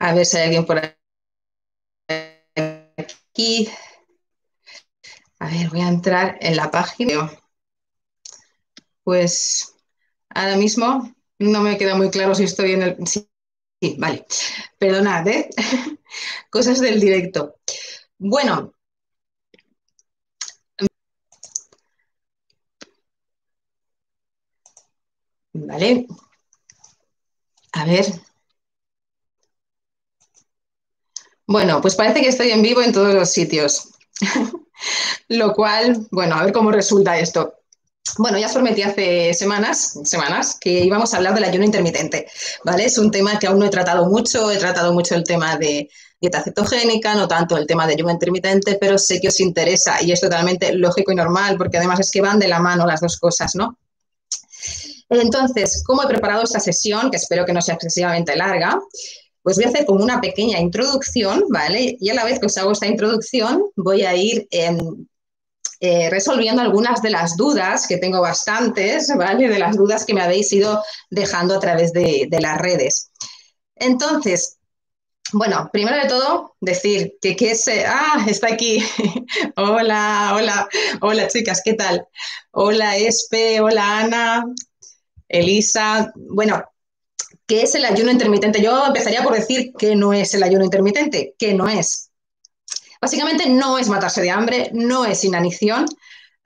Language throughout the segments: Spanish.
A ver si hay alguien por aquí. A ver, voy a entrar en la página. Pues ahora mismo no me queda muy claro si estoy en el... Sí, vale. Perdonad, ¿eh? Cosas del directo. Bueno. Vale. A ver. Bueno, pues parece que estoy en vivo en todos los sitios. Lo cual, bueno, a ver cómo resulta esto. Bueno, ya os prometí hace semanas, semanas que íbamos a hablar del ayuno intermitente, ¿vale? Es un tema que aún no he tratado mucho, he tratado mucho el tema de dieta cetogénica, no tanto el tema de ayuno intermitente, pero sé que os interesa y es totalmente lógico y normal, porque además es que van de la mano las dos cosas, ¿no? Entonces, ¿cómo he preparado esta sesión, que espero que no sea excesivamente larga? Pues voy a hacer como una pequeña introducción, ¿vale? Y a la vez que os hago esta introducción, voy a ir eh, resolviendo algunas de las dudas, que tengo bastantes, ¿vale? De las dudas que me habéis ido dejando a través de, las redes. Entonces, bueno, primero de todo, decir que qué es... Ah, está aquí. hola, hola, hola chicas, ¿qué tal? Hola Espe, hola Ana, Elisa. Bueno, ¿qué es el ayuno intermitente? Yo empezaría por decir que no es el ayuno intermitente, que no es. Básicamente no es matarse de hambre, no es inanición.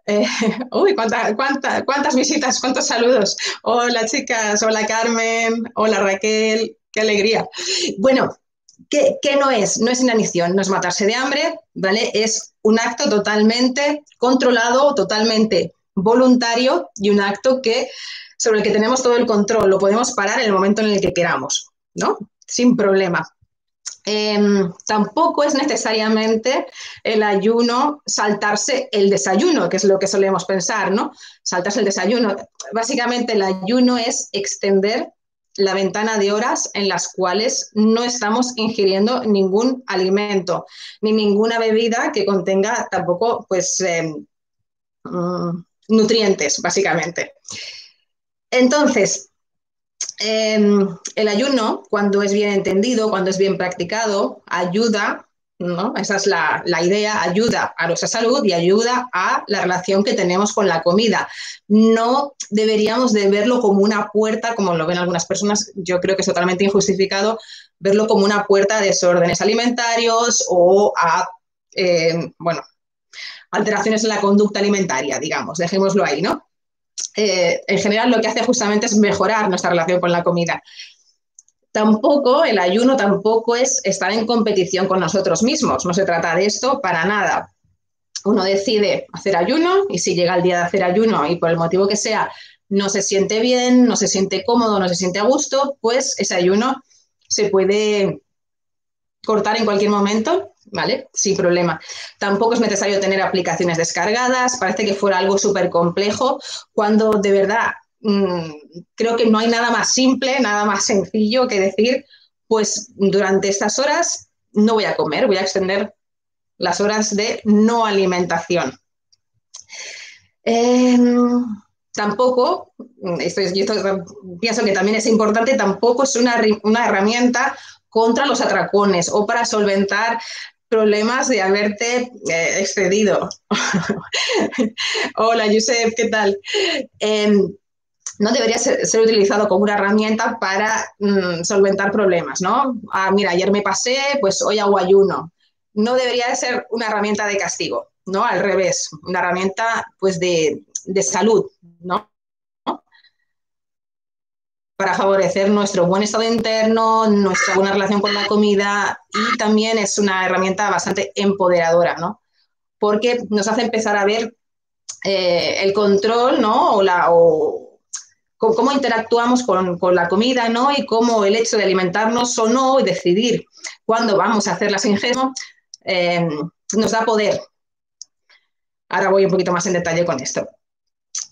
Eh, uy, cuántas visitas, cuántos saludos. Hola chicas, hola Carmen, hola Raquel, qué alegría. Bueno, ¿qué, ¿qué, no es? No es inanición, no es matarse de hambre, ¿vale? Es un acto totalmente controlado, totalmente voluntario y un acto que, sobre el que tenemos todo el control, lo podemos parar en el momento en el que queramos, ¿no? Sin problema. Em, tampoco es necesariamente el ayuno saltarse el desayuno, que es lo que solemos pensar, ¿no? Saltarse el desayuno. Básicamente el ayuno es extender la ventana de horas en las cuales no estamos ingiriendo ningún alimento ni ninguna bebida que contenga tampoco pues em, mm, nutrientes, básicamente. Entonces, Em, el ayuno, cuando es bien entendido, cuando es bien practicado, ayuda, ¿no? Esa es la, idea, ayuda a nuestra salud y ayuda a la relación que tenemos con la comida. No deberíamos de verlo como una puerta, como lo ven algunas personas, yo creo que es totalmente injustificado verlo como una puerta a desórdenes alimentarios o a, em, bueno, alteraciones en la conducta alimentaria, digamos, dejémoslo ahí, ¿no? Eh, en general lo que hace justamente es mejorar nuestra relación con la comida. Tampoco, el ayuno tampoco es estar en competición con nosotros mismos, no se trata de esto para nada. Uno decide hacer ayuno y si llega el día de hacer ayuno y por el motivo que sea no se siente bien, no se siente cómodo, no se siente a gusto, pues ese ayuno se puede cortar en cualquier momento ¿vale? Sin problema. Tampoco es necesario tener aplicaciones descargadas, parece que fuera algo súper complejo, cuando de verdad mm, creo que no hay nada más simple, nada más sencillo que decir, pues durante estas horas no voy a comer, voy a extender las horas de no alimentación. Em, tampoco, esto, pienso que también es importante, tampoco es una, una herramienta contra los atracones o para solventar problemas de haberte eh, excedido. Hola, Josep, ¿qué tal? Em, no debería ser, utilizado como una herramienta para mm, solventar problemas, ¿no? Ah, mira, ayer me pasé, pues hoy hago ayuno. No debería ser una herramienta de castigo, ¿no? Al revés, una herramienta pues de, de salud, ¿no? Para favorecer nuestro buen estado interno, nuestra buena relación con la comida y también es una herramienta bastante empoderadora, ¿no? Porque nos hace empezar a ver eh, el control, ¿no? O, la, cómo interactuamos con, la comida, ¿no? Y cómo el hecho de alimentarnos o no y decidir cuándo vamos a hacer las ingestas eh, nos da poder. Ahora voy un poquito más en detalle con esto.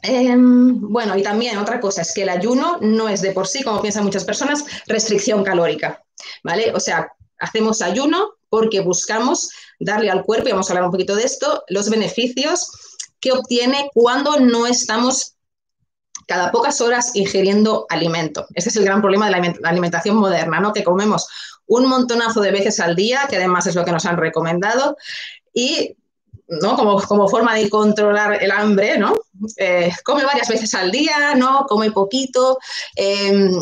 Em, bueno, y también otra cosa es que el ayuno no es de por sí, como piensan muchas personas, restricción calórica, ¿vale? O sea, hacemos ayuno porque buscamos darle al cuerpo, y vamos a hablar un poquito de esto, los beneficios que obtiene cuando no estamos cada pocas horas ingiriendo alimento. Ese es el gran problema de la alimentación moderna, ¿no? Que comemos un montonazo de veces al día, que además es lo que nos han recomendado, y ¿no? Como, como forma de controlar el hambre, ¿no? Eh, come varias veces al día, ¿no? Come poquito. Em,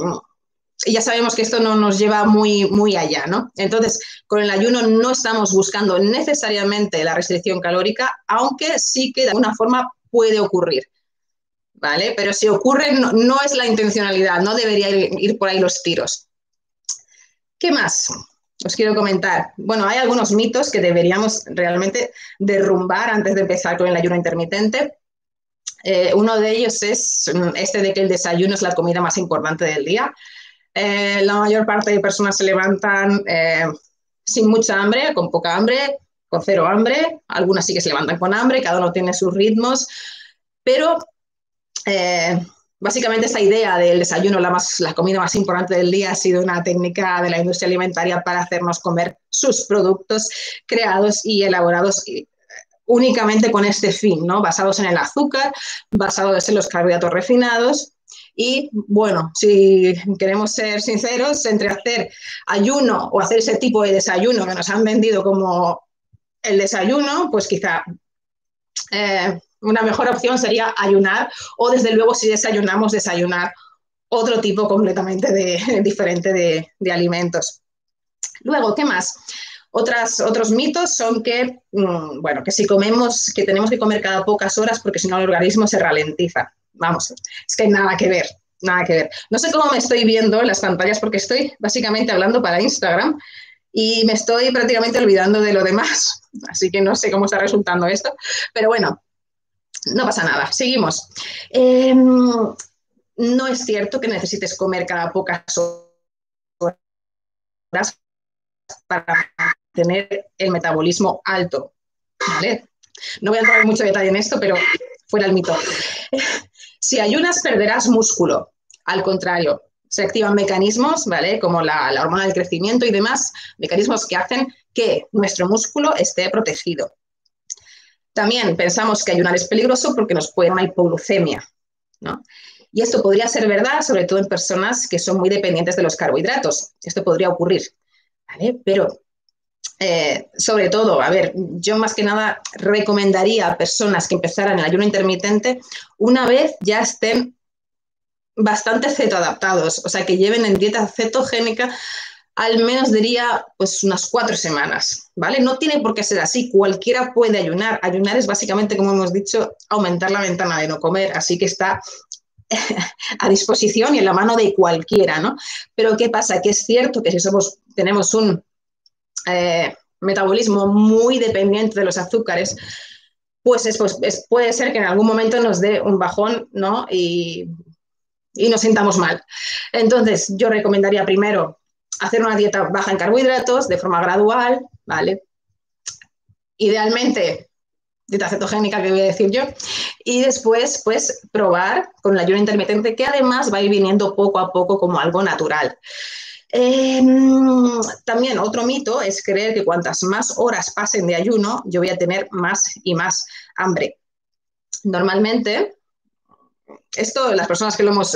y ya sabemos que esto no nos lleva muy, muy allá, ¿no? Entonces, con el ayuno no estamos buscando necesariamente la restricción calórica, aunque sí que de alguna forma puede ocurrir, ¿vale? Pero si ocurre, no, es la intencionalidad, no debería ir, por ahí los tiros. ¿Qué más? Os quiero comentar. Bueno, hay algunos mitos que deberíamos realmente derrumbar antes de empezar con el ayuno intermitente. Eh, uno de ellos es mm, este de que el desayuno es la comida más importante del día. Eh, la mayor parte de personas se levantan eh, sin mucha hambre, con poca hambre, con cero hambre. Algunas sí que se levantan con hambre, cada uno tiene sus ritmos, pero eh, básicamente esta idea del desayuno, la, más, la comida más importante del día, ha sido una técnica de la industria alimentaria para hacernos comer sus productos creados y elaborados únicamente con este fin, ¿no? basados en el azúcar, basados en los carbohidratos refinados y bueno, si queremos ser sinceros, entre hacer ayuno o hacer ese tipo de desayuno que nos han vendido como el desayuno, pues quizá eh, una mejor opción sería ayunar o desde luego si desayunamos, desayunar otro tipo completamente diferente de, alimentos. Luego, ¿qué más? Otras, otros mitos son que, mm, bueno, que si comemos, que tenemos que comer cada pocas horas porque si no el organismo se ralentiza vamos, es que nada que ver, nada que ver. No sé cómo me estoy viendo en las pantallas porque estoy básicamente hablando para Instagram y me estoy prácticamente olvidando de lo demás, así que no sé cómo está resultando esto, pero bueno, no pasa nada, seguimos. Em, no es cierto que necesites comer cada pocas horas para tener el metabolismo alto, ¿vale? No voy a entrar en mucho detalle en esto, pero fuera el mito. Si ayunas, perderás músculo. Al contrario, se activan mecanismos, ¿vale? Como la, hormona del crecimiento y demás, mecanismos que hacen que nuestro músculo esté protegido. También pensamos que ayunar es peligroso porque nos puede dar hipoglucemia, ¿no? Y esto podría ser verdad, sobre todo en personas que son muy dependientes de los carbohidratos. Esto podría ocurrir. Pero eh, sobre todo, a ver, yo más que nada recomendaría a personas que empezaran el ayuno intermitente una vez ya estén bastante cetoadaptados, o sea, que lleven en dieta cetogénica al menos diría pues unas cuatro semanas, ¿vale? No tiene por qué ser así, cualquiera puede ayunar. Ayunar es básicamente, como hemos dicho, aumentar la ventana de no comer, así que está a disposición y en la mano de cualquiera, ¿no? Pero ¿qué pasa? Que es cierto que si somos, tenemos un eh, metabolismo muy dependiente de los azúcares, pues, pues puede ser que en algún momento nos dé un bajón ¿no? y, y nos sintamos mal. Entonces, yo recomendaría primero hacer una dieta baja en carbohidratos de forma gradual, ¿vale? Idealmente, dieta cetogénica que voy a decir yo, y después, pues, probar con el ayuno intermitente, que además va a ir viniendo poco a poco como algo natural. Em, también otro mito es creer que cuantas más horas pasen de ayuno, yo voy a tener más y más hambre. Normalmente, esto las personas que lo hemos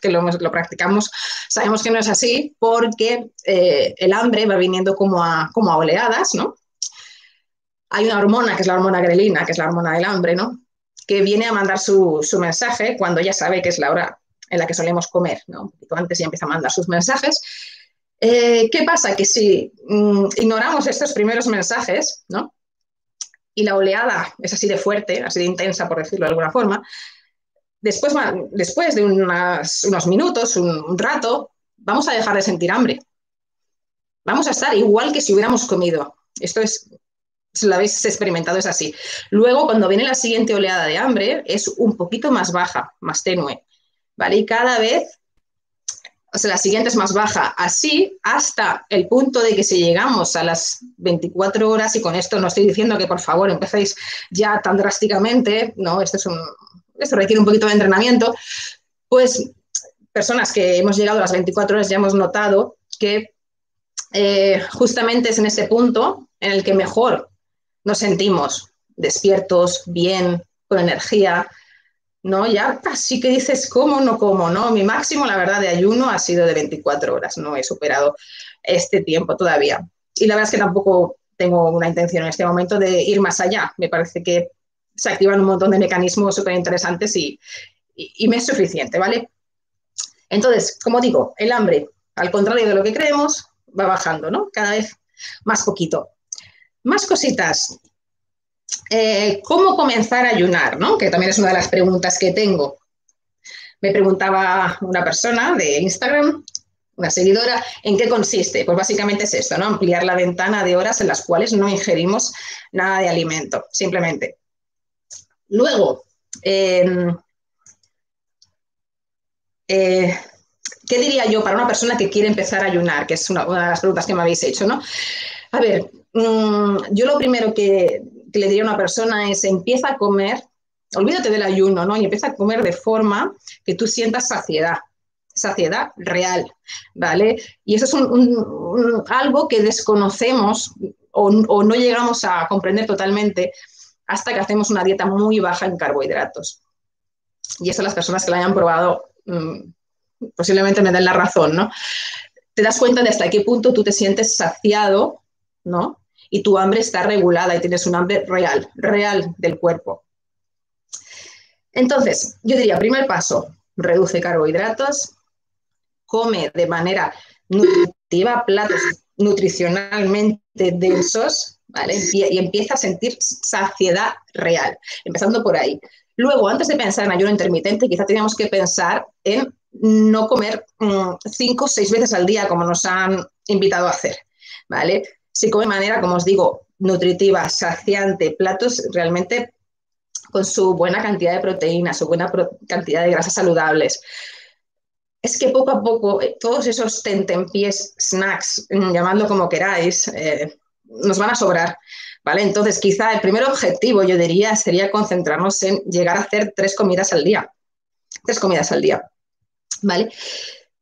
que lo, practicamos, sabemos que no es así porque eh, el hambre va viniendo como a, como a oleadas, ¿no? Hay una hormona, que es la hormona grelina, que es la hormona del hambre, ¿no? Que viene a mandar su, su mensaje cuando ya sabe que es la hora en la que solemos comer, ¿no? Antes ya empieza a mandar sus mensajes. Eh, ¿Qué pasa? Que si mm, ignoramos estos primeros mensajes, ¿no? Y la oleada es así de fuerte, así de intensa, por decirlo de alguna forma, después, después de unos minutos, un, rato, vamos a dejar de sentir hambre. Vamos a estar igual que si hubiéramos comido. Esto es, si lo habéis experimentado, es así. Luego, cuando viene la siguiente oleada de hambre, es un poquito más baja, más tenue. ¿vale? Y cada vez, o sea, la siguiente es más baja, así hasta el punto de que si llegamos a las 24 horas, y con esto no estoy diciendo que por favor empecéis ya tan drásticamente, no, esto, es un, esto requiere un poquito de entrenamiento, pues personas que hemos llegado a las 24 horas ya hemos notado que eh, justamente es en ese punto en el que mejor nos sentimos despiertos, bien, con energía, ¿no? Ya casi que dices, ¿cómo no como? ¿no? Mi máximo, la verdad, de ayuno ha sido de 24 horas, no he superado este tiempo todavía. Y la verdad es que tampoco tengo una intención en este momento de ir más allá. Me parece que se activan un montón de mecanismos súper interesantes y, y, me es suficiente, ¿vale? Entonces, como digo, el hambre, al contrario de lo que creemos, va bajando, ¿no? Cada vez más poquito. Más cositas. Eh, ¿Cómo comenzar a ayunar? ¿no? Que también es una de las preguntas que tengo. Me preguntaba una persona de Instagram, una seguidora, ¿en qué consiste? Pues básicamente es esto, ¿no? Ampliar la ventana de horas en las cuales no ingerimos nada de alimento, simplemente. Luego, em, eh, ¿qué diría yo para una persona que quiere empezar a ayunar? Que es una, de las preguntas que me habéis hecho, ¿no? A ver, mm, yo lo primero que, le diría a una persona es empieza a comer, olvídate del ayuno, ¿no? Y empieza a comer de forma que tú sientas saciedad, saciedad real, ¿vale? Y eso es algo que desconocemos o, no llegamos a comprender totalmente hasta que hacemos una dieta muy baja en carbohidratos. Y eso las personas que la hayan probado mm, posiblemente me den la razón, ¿no? Te das cuenta de hasta qué punto tú te sientes saciado, ¿no? Y tu hambre está regulada y tienes un hambre real, real del cuerpo. Entonces, yo diría, primer paso, reduce carbohidratos, come de manera nutritiva platos nutricionalmente densos, Y empieza a sentir saciedad real, empezando por ahí. Luego, antes de pensar en ayuno intermitente, quizá teníamos que pensar en no comer mm, cinco o seis veces al día como nos han invitado a hacer, ¿vale? Si come manera, como os digo, nutritiva, saciante, platos realmente con su buena cantidad de proteínas, su buena cantidad de grasas saludables. Es que poco a poco eh, todos esos tentempiés, snacks, mm, llamadlo como queráis, eh, nos van a sobrar. ¿Vale? Entonces, quizá el primer objetivo, yo diría, sería concentrarnos en llegar a hacer tres comidas al día. Tres comidas al día. ¿vale?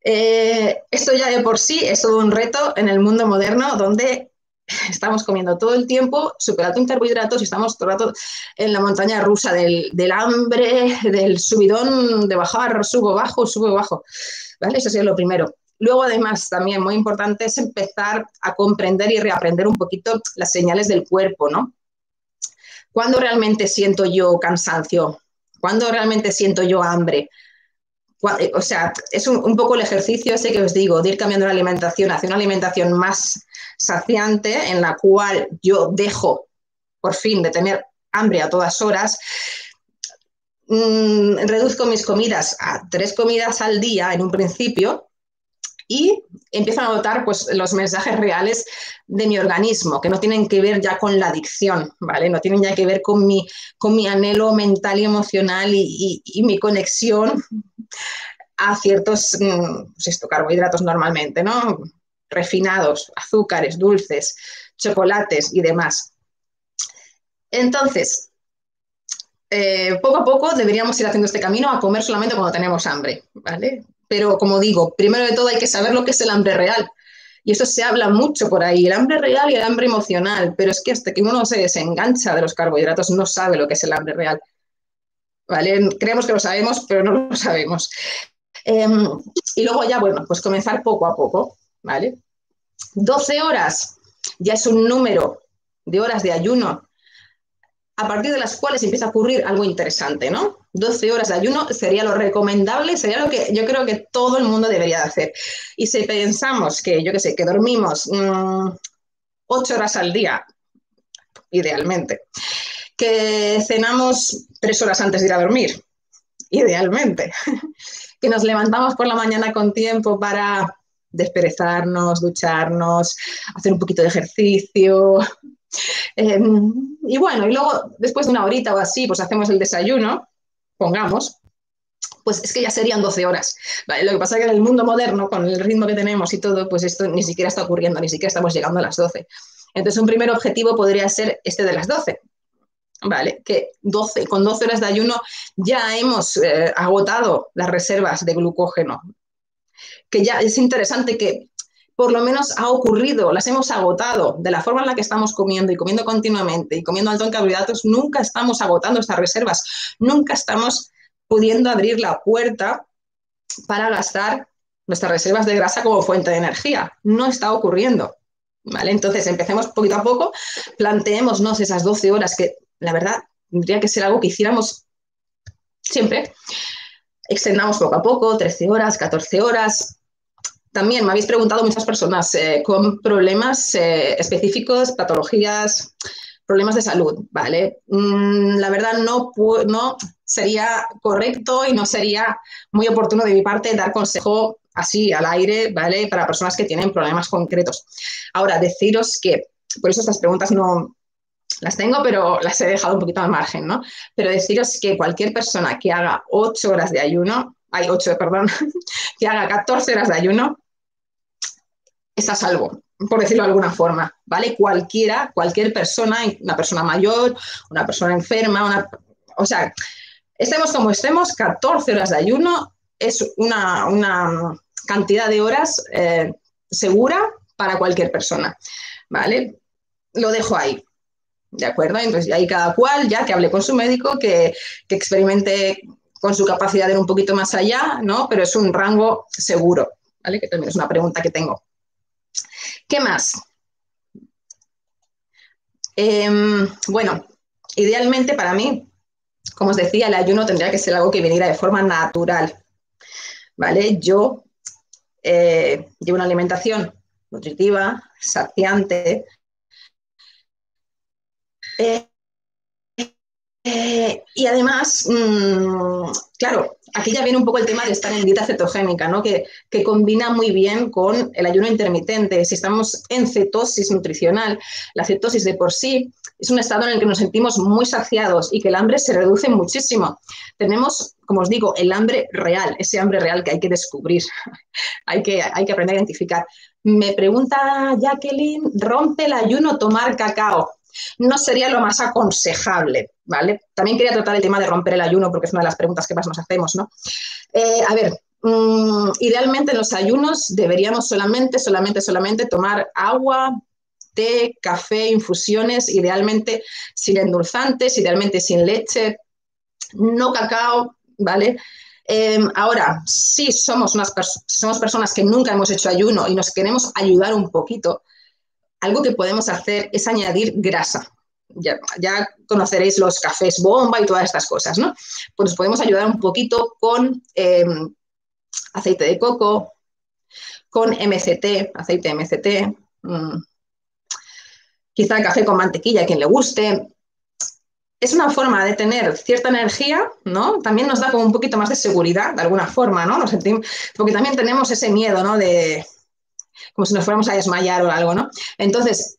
Eh, esto ya de por sí es todo un reto en el mundo moderno donde estamos comiendo todo el tiempo súper alto en carbohidratos y estamos todo el rato en la montaña rusa del, hambre, del subidón, de bajar, subo, bajo, subo, bajo. ¿Vale? Eso sería lo primero. Luego, además, también muy importante es empezar a comprender y reaprender un poquito las señales del cuerpo, ¿no? ¿Cuándo realmente siento yo cansancio? ¿Cuándo realmente siento yo hambre? Eh, o sea, es un, poco el ejercicio ese que os digo, de ir cambiando la alimentación hacia una alimentación más saciante, en la cual yo dejo, por fin, de tener hambre a todas horas, mm, reduzco mis comidas a tres comidas al día en un principio y empiezo a notar pues, los mensajes reales de mi organismo, que no tienen que ver ya con la adicción, ¿vale? No tienen ya que ver con mi, con mi anhelo mental y emocional y, y mi conexión a ciertos mm, pues carbohidratos normalmente, ¿no? Refinados, azúcares, dulces, chocolates y demás. Entonces, eh, poco a poco deberíamos ir haciendo este camino a comer solamente cuando tenemos hambre, ¿vale? Pero como digo, primero de todo hay que saber lo que es el hambre real. Y eso se habla mucho por ahí, el hambre real y el hambre emocional, pero es que hasta que uno se desengancha de los carbohidratos no sabe lo que es el hambre real. ¿Vale? Creemos que lo sabemos, pero no lo sabemos. Em, y luego ya, bueno, pues comenzar poco a poco, ¿vale? 12 horas ya es un número de horas de ayuno a partir de las cuales empieza a ocurrir algo interesante, ¿no? 12 horas de ayuno sería lo recomendable, sería lo que yo creo que todo el mundo debería de hacer. Y si pensamos que, yo qué sé, que dormimos 8 mm, horas al día, idealmente, que cenamos 3 horas antes de ir a dormir, idealmente, que nos levantamos por la mañana con tiempo para desperezarnos, ducharnos, hacer un poquito de ejercicio. Em, y bueno, y luego después de una horita o así, pues hacemos el desayuno, pongamos, pues es que ya serían 12 horas. Lo que pasa es que en el mundo moderno, con el ritmo que tenemos y todo, pues esto ni siquiera está ocurriendo, ni siquiera estamos llegando a las 12. Entonces, un primer objetivo podría ser este de las 12, ¿vale? Que 12, con 12 horas de ayuno ya hemos eh, agotado las reservas de glucógeno. Que ya es interesante que por lo menos ha ocurrido, las hemos agotado de la forma en la que estamos comiendo y comiendo continuamente y comiendo alto en carbohidratos, nunca estamos agotando estas reservas, nunca estamos pudiendo abrir la puerta para gastar nuestras reservas de grasa como fuente de energía. No está ocurriendo. ¿Vale? Entonces, empecemos poquito a poco, planteémonos esas 12 horas que, la verdad, tendría que ser algo que hiciéramos siempre. Extendamos poco a poco, 13 horas, 14 horas. También me habéis preguntado muchas personas eh, con problemas eh, específicos, patologías, problemas de salud, ¿vale? Mm, la verdad no, no sería correcto y no sería muy oportuno de mi parte dar consejo así al aire, ¿vale? Para personas que tienen problemas concretos. Ahora, deciros que, por eso estas preguntas no las tengo, pero las he dejado un poquito al margen, ¿no? Pero deciros que cualquier persona que haga 8 horas de ayuno, hay 8, perdón, que haga 14 horas de ayuno, está a salvo, por decirlo de alguna forma, ¿vale? Cualquiera, cualquier persona, una persona mayor, una persona enferma, una, o sea, estemos como estemos, 14 horas de ayuno es una, cantidad de horas eh, segura para cualquier persona, ¿vale? Lo dejo ahí, ¿de acuerdo? Entonces, ahí cada cual, ya que hable con su médico, que, que experimente con su capacidad de ir un poquito más allá, ¿no? Pero es un rango seguro, ¿vale? Que también es una pregunta que tengo. ¿Qué más? Em, bueno, idealmente para mí, como os decía, el ayuno tendría que ser algo que viniera de forma natural. ¿Vale? Yo eh, llevo una alimentación nutritiva, saciante. Eh, eh, y además, mm, claro, aquí ya viene un poco el tema de estar en dieta cetogénica, ¿no? que, combina muy bien con el ayuno intermitente. Si estamos en cetosis nutricional, la cetosis de por sí es un estado en el que nos sentimos muy saciados y que el hambre se reduce muchísimo. Tenemos, como os digo, el hambre real, ese hambre real que hay que descubrir, hay, que, hay que aprender a identificar. Me pregunta Jacqueline, ¿rompe el ayuno tomar cacao? no sería lo más aconsejable, ¿vale? También quería tratar el tema de romper el ayuno porque es una de las preguntas que más nos hacemos, ¿no? Eh, a ver, mm, idealmente en los ayunos deberíamos solamente, solamente, solamente tomar agua, té, café, infusiones, idealmente sin endulzantes, idealmente sin leche, no cacao, ¿vale? Em, ahora, si somos, unas somos personas que nunca hemos hecho ayuno y nos queremos ayudar un poquito, algo que podemos hacer es añadir grasa. Ya, conoceréis los cafés bomba y todas estas cosas, ¿no? Pues nos podemos ayudar un poquito con em, aceite de coco, con MCT, aceite MCT, mm, quizá café con mantequilla a quien le guste. Es una forma de tener cierta energía, ¿no? También nos da como un poquito más de seguridad, de alguna forma, ¿no? Nos sentimos, porque también tenemos ese miedo, ¿no? De, como si nos fuéramos a desmayar o algo, ¿no? Entonces,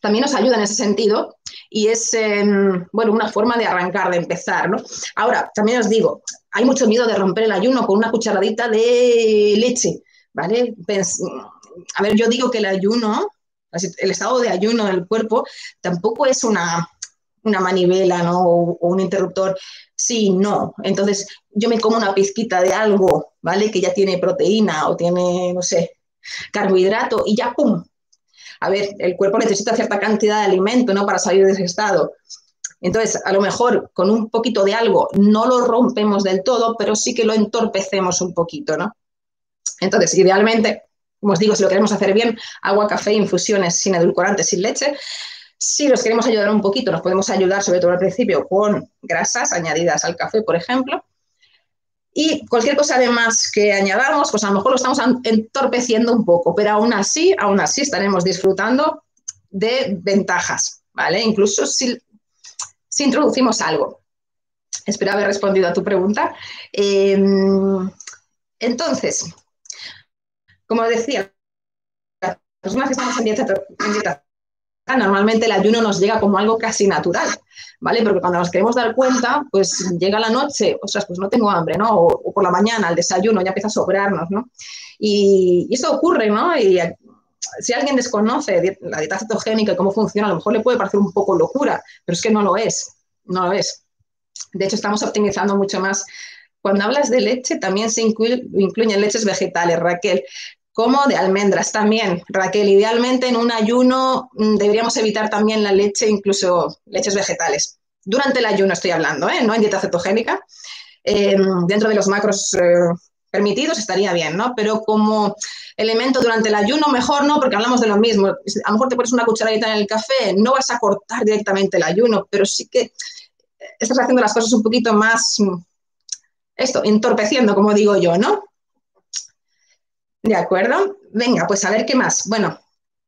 también nos ayuda en ese sentido y es, em, bueno, una forma de arrancar, de empezar, ¿no? Ahora, también os digo, hay mucho miedo de romper el ayuno con una cucharadita de leche, ¿vale? a ver, yo digo que el ayuno, el estado de ayuno del cuerpo tampoco es una, manivela, ¿no? O, o, un interruptor. Sí, no. Entonces, yo me como una pizquita de algo, ¿vale? Que ya tiene proteína o tiene, no sé, carbohidrato y ya, ¡pum! A ver, el cuerpo necesita cierta cantidad de alimento, ¿no? Para salir de ese estado. Entonces, a lo mejor con un poquito de algo no lo rompemos del todo, pero sí que lo entorpecemos un poquito, ¿no? Entonces, idealmente, como os digo, si lo queremos hacer bien, agua, café, infusiones sin edulcorantes, sin leche. Si los queremos ayudar un poquito, nos podemos ayudar, sobre todo al principio, con grasas añadidas al café, por ejemplo. Y cualquier cosa además que añadamos, pues a lo mejor lo estamos entorpeciendo un poco, pero aún así, aún así estaremos disfrutando de ventajas, ¿vale? Incluso si, si introducimos algo. Espero haber respondido a tu pregunta. Em, entonces, como decía, las personas que estamos en dieta normalmente el ayuno nos llega como algo casi natural, ¿vale? Porque cuando nos queremos dar cuenta, pues llega la noche, ostras, pues no tengo hambre, ¿no? O, por la mañana, el desayuno ya empieza a sobrarnos, ¿no? Y, eso ocurre, ¿no? Y si alguien desconoce la dieta cetogénica y cómo funciona, a lo mejor le puede parecer un poco locura, pero es que no lo es, no lo es. De hecho, estamos optimizando mucho más cuando hablas de leche, también se incluyen leches vegetales, Raquel como de almendras también. Raquel, idealmente en un ayuno mm, deberíamos evitar también la leche, incluso leches vegetales. Durante el ayuno estoy hablando, ¿eh? no en dieta cetogénica. dentro de los macros permitidos estaría bien, ¿no? Pero como elemento durante el ayuno, mejor no, porque hablamos de lo mismo. A lo mejor te pones una cucharadita en el café, no vas a cortar directamente el ayuno, pero sí que estás haciendo las cosas un poquito más, esto, entorpeciendo, como digo yo, ¿no? ¿De acuerdo? Venga, pues a ver qué más. Bueno,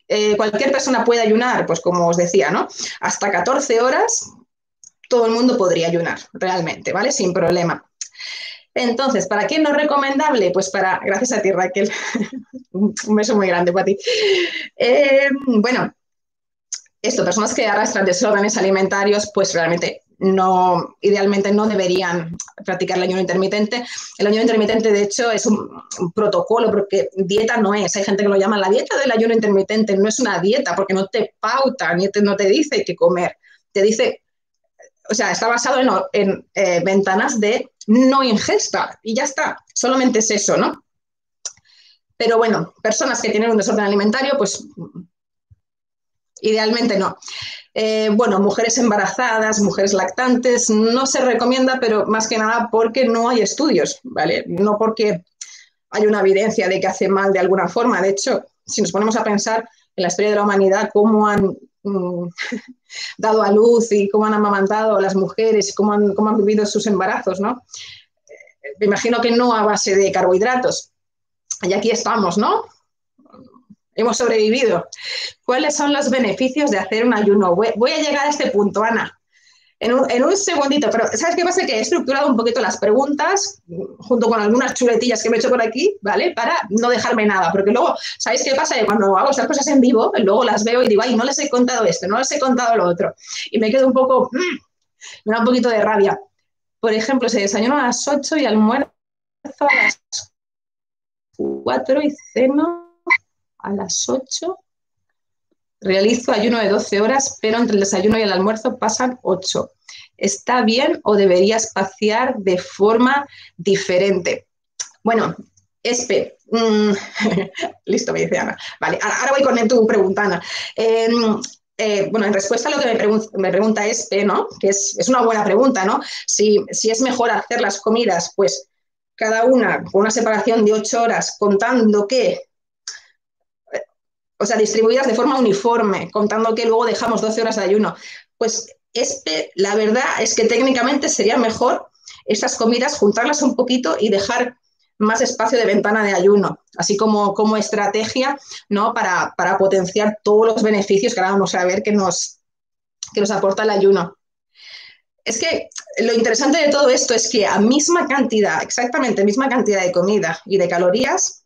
eh, cualquier persona puede ayunar, pues como os decía, ¿no? Hasta 14 horas todo el mundo podría ayunar, realmente, ¿vale? Sin problema. Entonces, ¿para quién no es recomendable? Pues para, gracias a ti Raquel, un beso muy grande para ti. Eh, bueno, esto, personas que arrastran desórdenes alimentarios, pues realmente no, idealmente no deberían practicar el ayuno intermitente. El ayuno intermitente, de hecho, es un, protocolo porque dieta no es. Hay gente que lo llama la dieta del ayuno intermitente. No es una dieta porque no te pauta, ni no te dice qué comer. Te dice, o sea, está basado en, eh, ventanas de no ingesta y ya está, solamente es eso, ¿no? Pero bueno, personas que tienen un desorden alimentario, pues idealmente no. Eh, bueno, mujeres embarazadas, mujeres lactantes, no se recomienda, pero más que nada porque no hay estudios, ¿vale? No porque hay una evidencia de que hace mal de alguna forma. De hecho, si nos ponemos a pensar en la historia de la humanidad, cómo han mm, dado a luz y cómo han amamantado a las mujeres, cómo han, cómo han vivido sus embarazos, ¿no? Eh, me imagino que no a base de carbohidratos. Y aquí estamos, ¿no? Hemos sobrevivido. ¿Cuáles son los beneficios de hacer un ayuno? Voy, a llegar a este punto, Ana. En un, segundito, pero ¿sabes qué pasa? Que he estructurado un poquito las preguntas junto con algunas chuletillas que me he hecho por aquí, ¿vale? Para no dejarme nada, porque luego, ¿sabéis qué pasa? Que cuando hago estas cosas en vivo, luego las veo y digo, ay, no les he contado esto, no les he contado lo otro. Y me quedo un poco, mm, me da un poquito de rabia. Por ejemplo, se desayuno a las 8 y almuerzo a las 4 y ceno a las 8. Realizo ayuno de 12 horas, pero entre el desayuno y el almuerzo pasan 8. ¿Está bien o debería espaciar de forma diferente? Bueno, Espe, mm, listo, me dice Ana. Vale, ahora voy con tu pregunta, Ana. Em, eh, bueno, en respuesta a lo que me, pregunta Espe, ¿no? Que es, una buena pregunta, ¿no? Si, si, es mejor hacer las comidas, pues cada una con una separación de ocho horas, contando que o sea, distribuidas de forma uniforme, contando que luego dejamos 12 horas de ayuno. Pues este, la verdad es que técnicamente sería mejor esas comidas juntarlas un poquito y dejar más espacio de ventana de ayuno, así como, como estrategia ¿no? para, potenciar todos los beneficios que ahora vamos a ver que nos, que nos aporta el ayuno. Es que lo interesante de todo esto es que a misma cantidad, exactamente misma cantidad de comida y de calorías,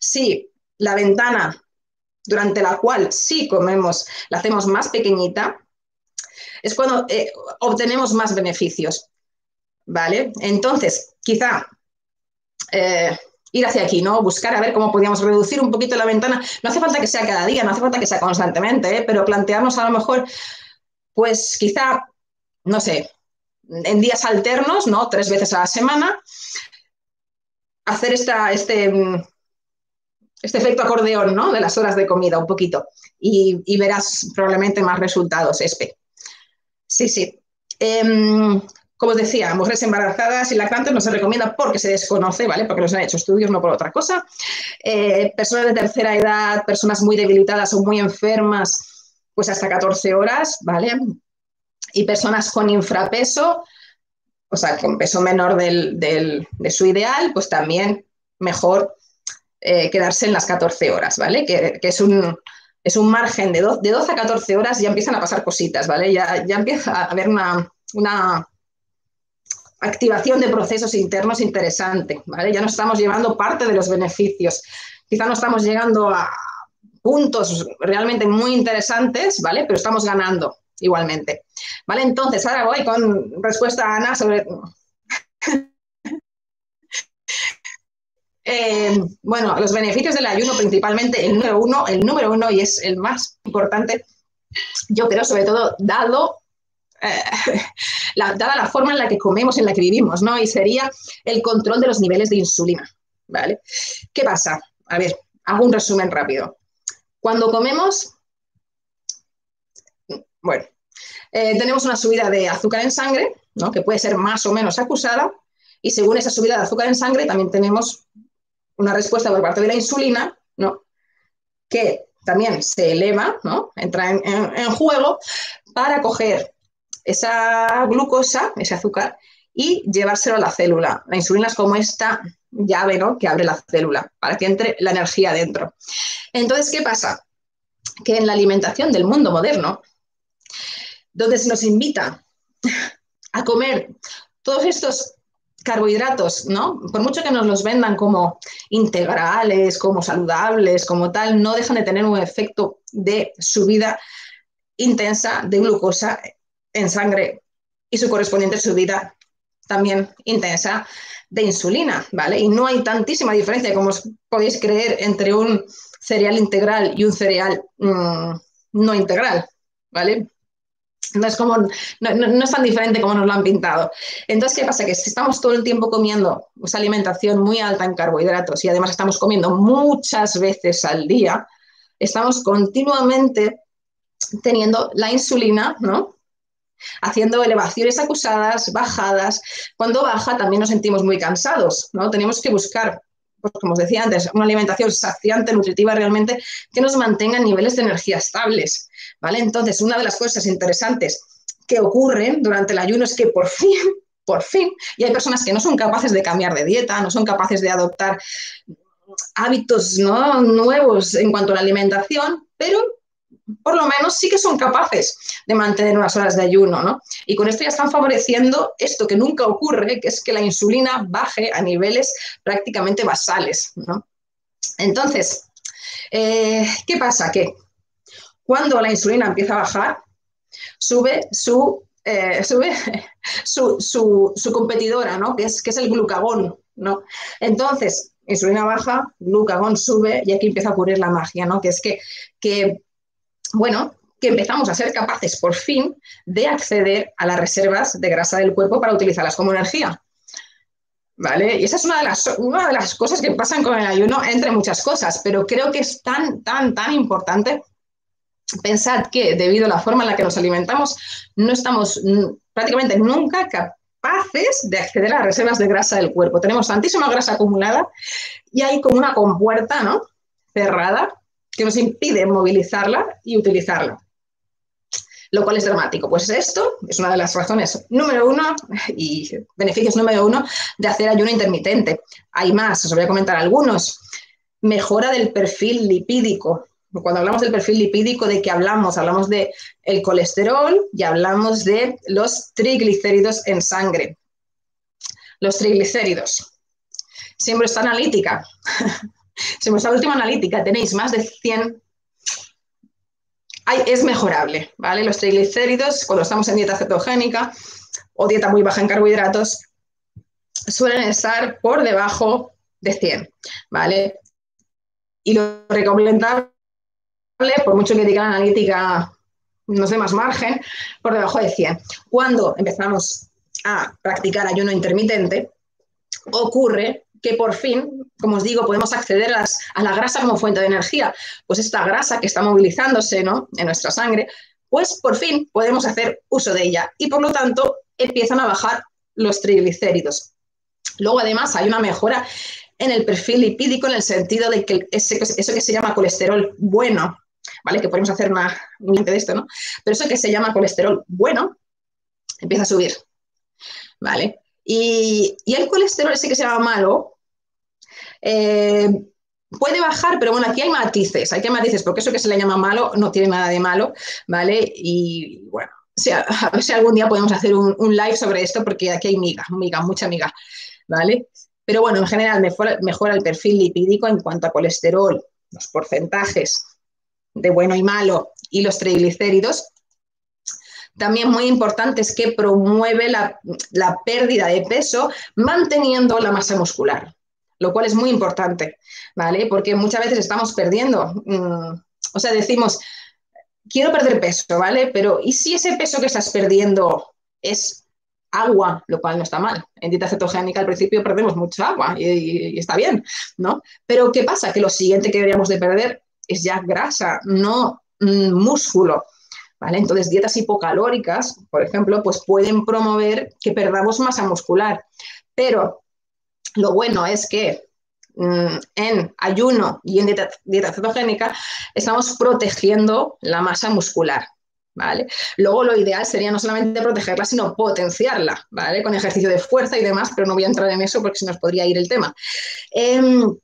si la ventana durante la cual sí comemos, la hacemos más pequeñita, es cuando eh, obtenemos más beneficios. ¿Vale? Entonces, quizá eh, ir hacia aquí, ¿no? Buscar a ver cómo podríamos reducir un poquito la ventana. No hace falta que sea cada día, no hace falta que sea constantemente, ¿eh? pero plantearnos a lo mejor, pues quizá, no sé, en días alternos, ¿no? Tres veces a la semana, hacer esta, este, mm, este efecto acordeón ¿no? de las horas de comida un poquito y, verás probablemente más resultados, Espe. Sí, sí. Em, como os decía, mujeres embarazadas y lactantes no se recomienda porque se desconoce, ¿vale? Porque no se han hecho estudios, no por otra cosa. Eh, personas de tercera edad, personas muy debilitadas o muy enfermas, pues hasta 14 horas, ¿vale? Y personas con infrapeso, o sea, con peso menor de su ideal, pues también mejor eh, quedarse en las 14 horas, ¿vale? Que, es, un, es un margen de, de 12 a 14 horas, ya empiezan a pasar cositas, ¿vale? Ya, ya empieza a haber una, una activación de procesos internos interesante, ¿vale? Ya no estamos llevando parte de los beneficios. Quizá no estamos llegando a puntos realmente muy interesantes, ¿vale? Pero estamos ganando igualmente. ¿Vale? Entonces, ahora voy con respuesta a Ana sobre Eh, bueno, los beneficios del ayuno, principalmente el número uno, el número uno y es el más importante, yo creo, sobre todo, dado eh, la, dada la forma en la que comemos, en la que vivimos, ¿no? Y sería el control de los niveles de insulina, ¿vale? ¿Qué pasa? A ver, hago un resumen rápido. Cuando comemos, bueno, eh, tenemos una subida de azúcar en sangre, ¿no? Que puede ser más o menos acusada, Y según esa subida de azúcar en sangre, también tenemos una respuesta por parte de la insulina, ¿no? Que también se eleva, ¿no? Entra en, juego para coger esa glucosa, ese azúcar, y llevárselo a la célula. La insulina es como esta llave ¿no? que abre la célula para que entre la energía dentro. Entonces, ¿qué pasa? Que en la alimentación del mundo moderno, donde se nos invita a comer todos estos carbohidratos, ¿no? Por mucho que nos los vendan como integrales, como saludables, como tal, no dejan de tener un efecto de subida intensa de glucosa en sangre y su correspondiente subida también intensa de insulina, ¿vale? Y no hay tantísima diferencia como os podéis creer entre un cereal integral y un cereal mm, no integral, ¿vale? No como, no, es tan diferente como nos lo han pintado. Entonces, ¿qué pasa? Que si estamos todo el tiempo comiendo esa alimentación muy alta en carbohidratos y además estamos comiendo muchas veces al día, estamos continuamente teniendo la insulina, ¿no? Haciendo elevaciones acusadas, bajadas. Cuando baja también nos sentimos muy cansados, ¿no? Tenemos que buscar pues, como os decía antes, una alimentación saciante, nutritiva realmente, que nos mantenga niveles de energía estables. ¿vale? Entonces, una de las cosas interesantes que ocurren durante el ayuno es que por fin, por fin, y hay personas que no son capaces de cambiar de dieta, no son capaces de adoptar hábitos nuevos en cuanto a la alimentación, pero por lo menos sí que son capaces de mantener unas horas de ayuno, ¿no? Y con esto ya están favoreciendo esto que nunca ocurre, que es que la insulina baje a niveles prácticamente basales, ¿no? Entonces, eh, ¿qué pasa? Que cuando la insulina empieza a bajar, sube su, eh, sube su, competidora, ¿no? Que es, que es el glucagón, ¿no? Entonces, insulina baja, glucagón sube y aquí empieza a ocurrir la magia, ¿no? Que es que, que bueno, que empezamos a ser capaces por fin de acceder a las reservas de grasa del cuerpo para utilizarlas como energía. ¿Vale? Y esa es una de, las, una de las cosas que pasan con el ayuno, entre muchas cosas, pero creo que es tan, tan, tan importante pensar que debido a la forma en la que nos alimentamos, no estamos prácticamente nunca capaces de acceder a las reservas de grasa del cuerpo. Tenemos tantísima grasa acumulada y hay como una compuerta ¿no? cerrada que nos impide movilizarla y utilizarla. Lo cual es dramático. Pues esto es una de las razones número uno y beneficios número uno de hacer ayuno intermitente. Hay más, os voy a comentar algunos. Mejora del perfil lipídico. Cuando hablamos del perfil lipídico, ¿de qué hablamos? Hablamos de el colesterol y hablamos de los triglicéridos en sangre. Los triglicéridos. Siempre está analítica. Si en vuestra última analítica tenéis más de 100, es mejorable, ¿vale? Los triglicéridos, cuando estamos en dieta cetogénica o dieta muy baja en carbohidratos, suelen estar por debajo de 100, ¿vale? Y lo recomendable, por mucho que diga la analítica no sé, más margen, por debajo de 100. Cuando empezamos a practicar ayuno intermitente, ocurre que por fin, como os digo, podemos acceder a, la grasa como fuente de energía. Pues esta grasa que está movilizándose ¿no? en nuestra sangre, pues por fin podemos hacer uso de ella y por lo tanto empiezan a bajar los triglicéridos. Luego además hay una mejora en el perfil lipídico en el sentido de que eso que se llama colesterol bueno, ¿vale? Que podemos hacer una, un de esto, ¿no? Pero eso que se llama colesterol bueno empieza a subir, ¿vale? Y, y el colesterol ese que se llama malo, eh, puede bajar, pero bueno, aquí hay matices, hay que matices, porque eso que se le llama malo no tiene nada de malo, ¿vale? Y bueno, a ver si algún día podemos hacer un, live sobre esto, porque aquí hay miga, miga, mucha miga, ¿vale? Pero bueno, en general mejora, el perfil lipídico en cuanto a colesterol, los porcentajes de bueno y malo y los triglicéridos. También muy importante es que promueve la pérdida de peso manteniendo la masa muscular lo cual es muy importante, ¿vale? Porque muchas veces estamos perdiendo, mm, o sea, decimos, quiero perder peso, ¿vale? Pero ¿y si ese peso que estás perdiendo es agua, lo cual no está mal. En dieta cetogénica al principio perdemos mucha agua y, está bien, ¿no? Pero ¿qué pasa? Que lo siguiente que deberíamos de perder es ya grasa, no mm, músculo. ¿Vale? Entonces, dietas hipocalóricas, por ejemplo, pues pueden promover que perdamos masa muscular Pero lo bueno es que mm, en ayuno y en dieta, cetogénica estamos protegiendo la masa muscular. ¿Vale? Luego lo ideal sería no solamente protegerla, sino potenciarla, ¿vale? Con ejercicio de fuerza y demás, pero no voy a entrar en eso porque se nos podría ir el tema. Em,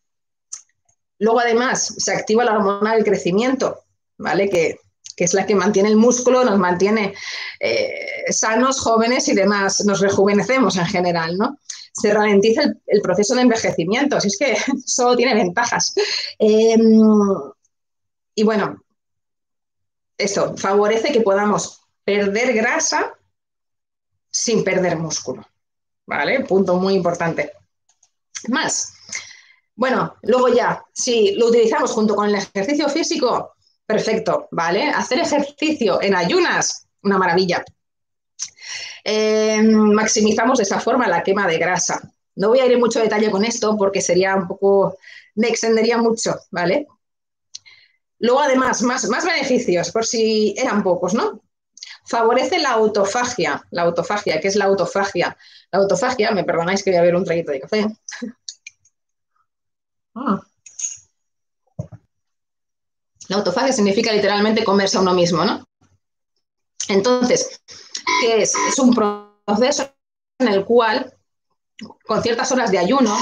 luego, además, se activa la hormona del crecimiento, ¿vale? Que que es la que mantiene el músculo, nos mantiene eh, sanos, jóvenes y demás, nos rejuvenecemos en general, ¿no? Se ralentiza el, proceso de envejecimiento, así es que solo tiene ventajas. Em, y bueno, eso favorece que podamos perder grasa sin perder músculo, ¿vale? Punto muy importante. Más. Bueno, luego ya, si lo utilizamos junto con el ejercicio físico, Perfecto, ¿vale? Hacer ejercicio en ayunas, una maravilla. Em, maximizamos de esa forma la quema de grasa. No voy a ir en mucho detalle con esto porque sería un poco, me extendería mucho, ¿vale? Luego, además, más, más beneficios, por si eran pocos, ¿no? Favorece la autofagia. La autofagia, ¿qué es la autofagia? La autofagia, me perdonáis que voy a ver un traguito de café. Ah. La autofagia significa literalmente comerse a uno mismo, ¿no? Entonces, ¿qué es? Es un proceso en el cual, con ciertas horas de ayuno,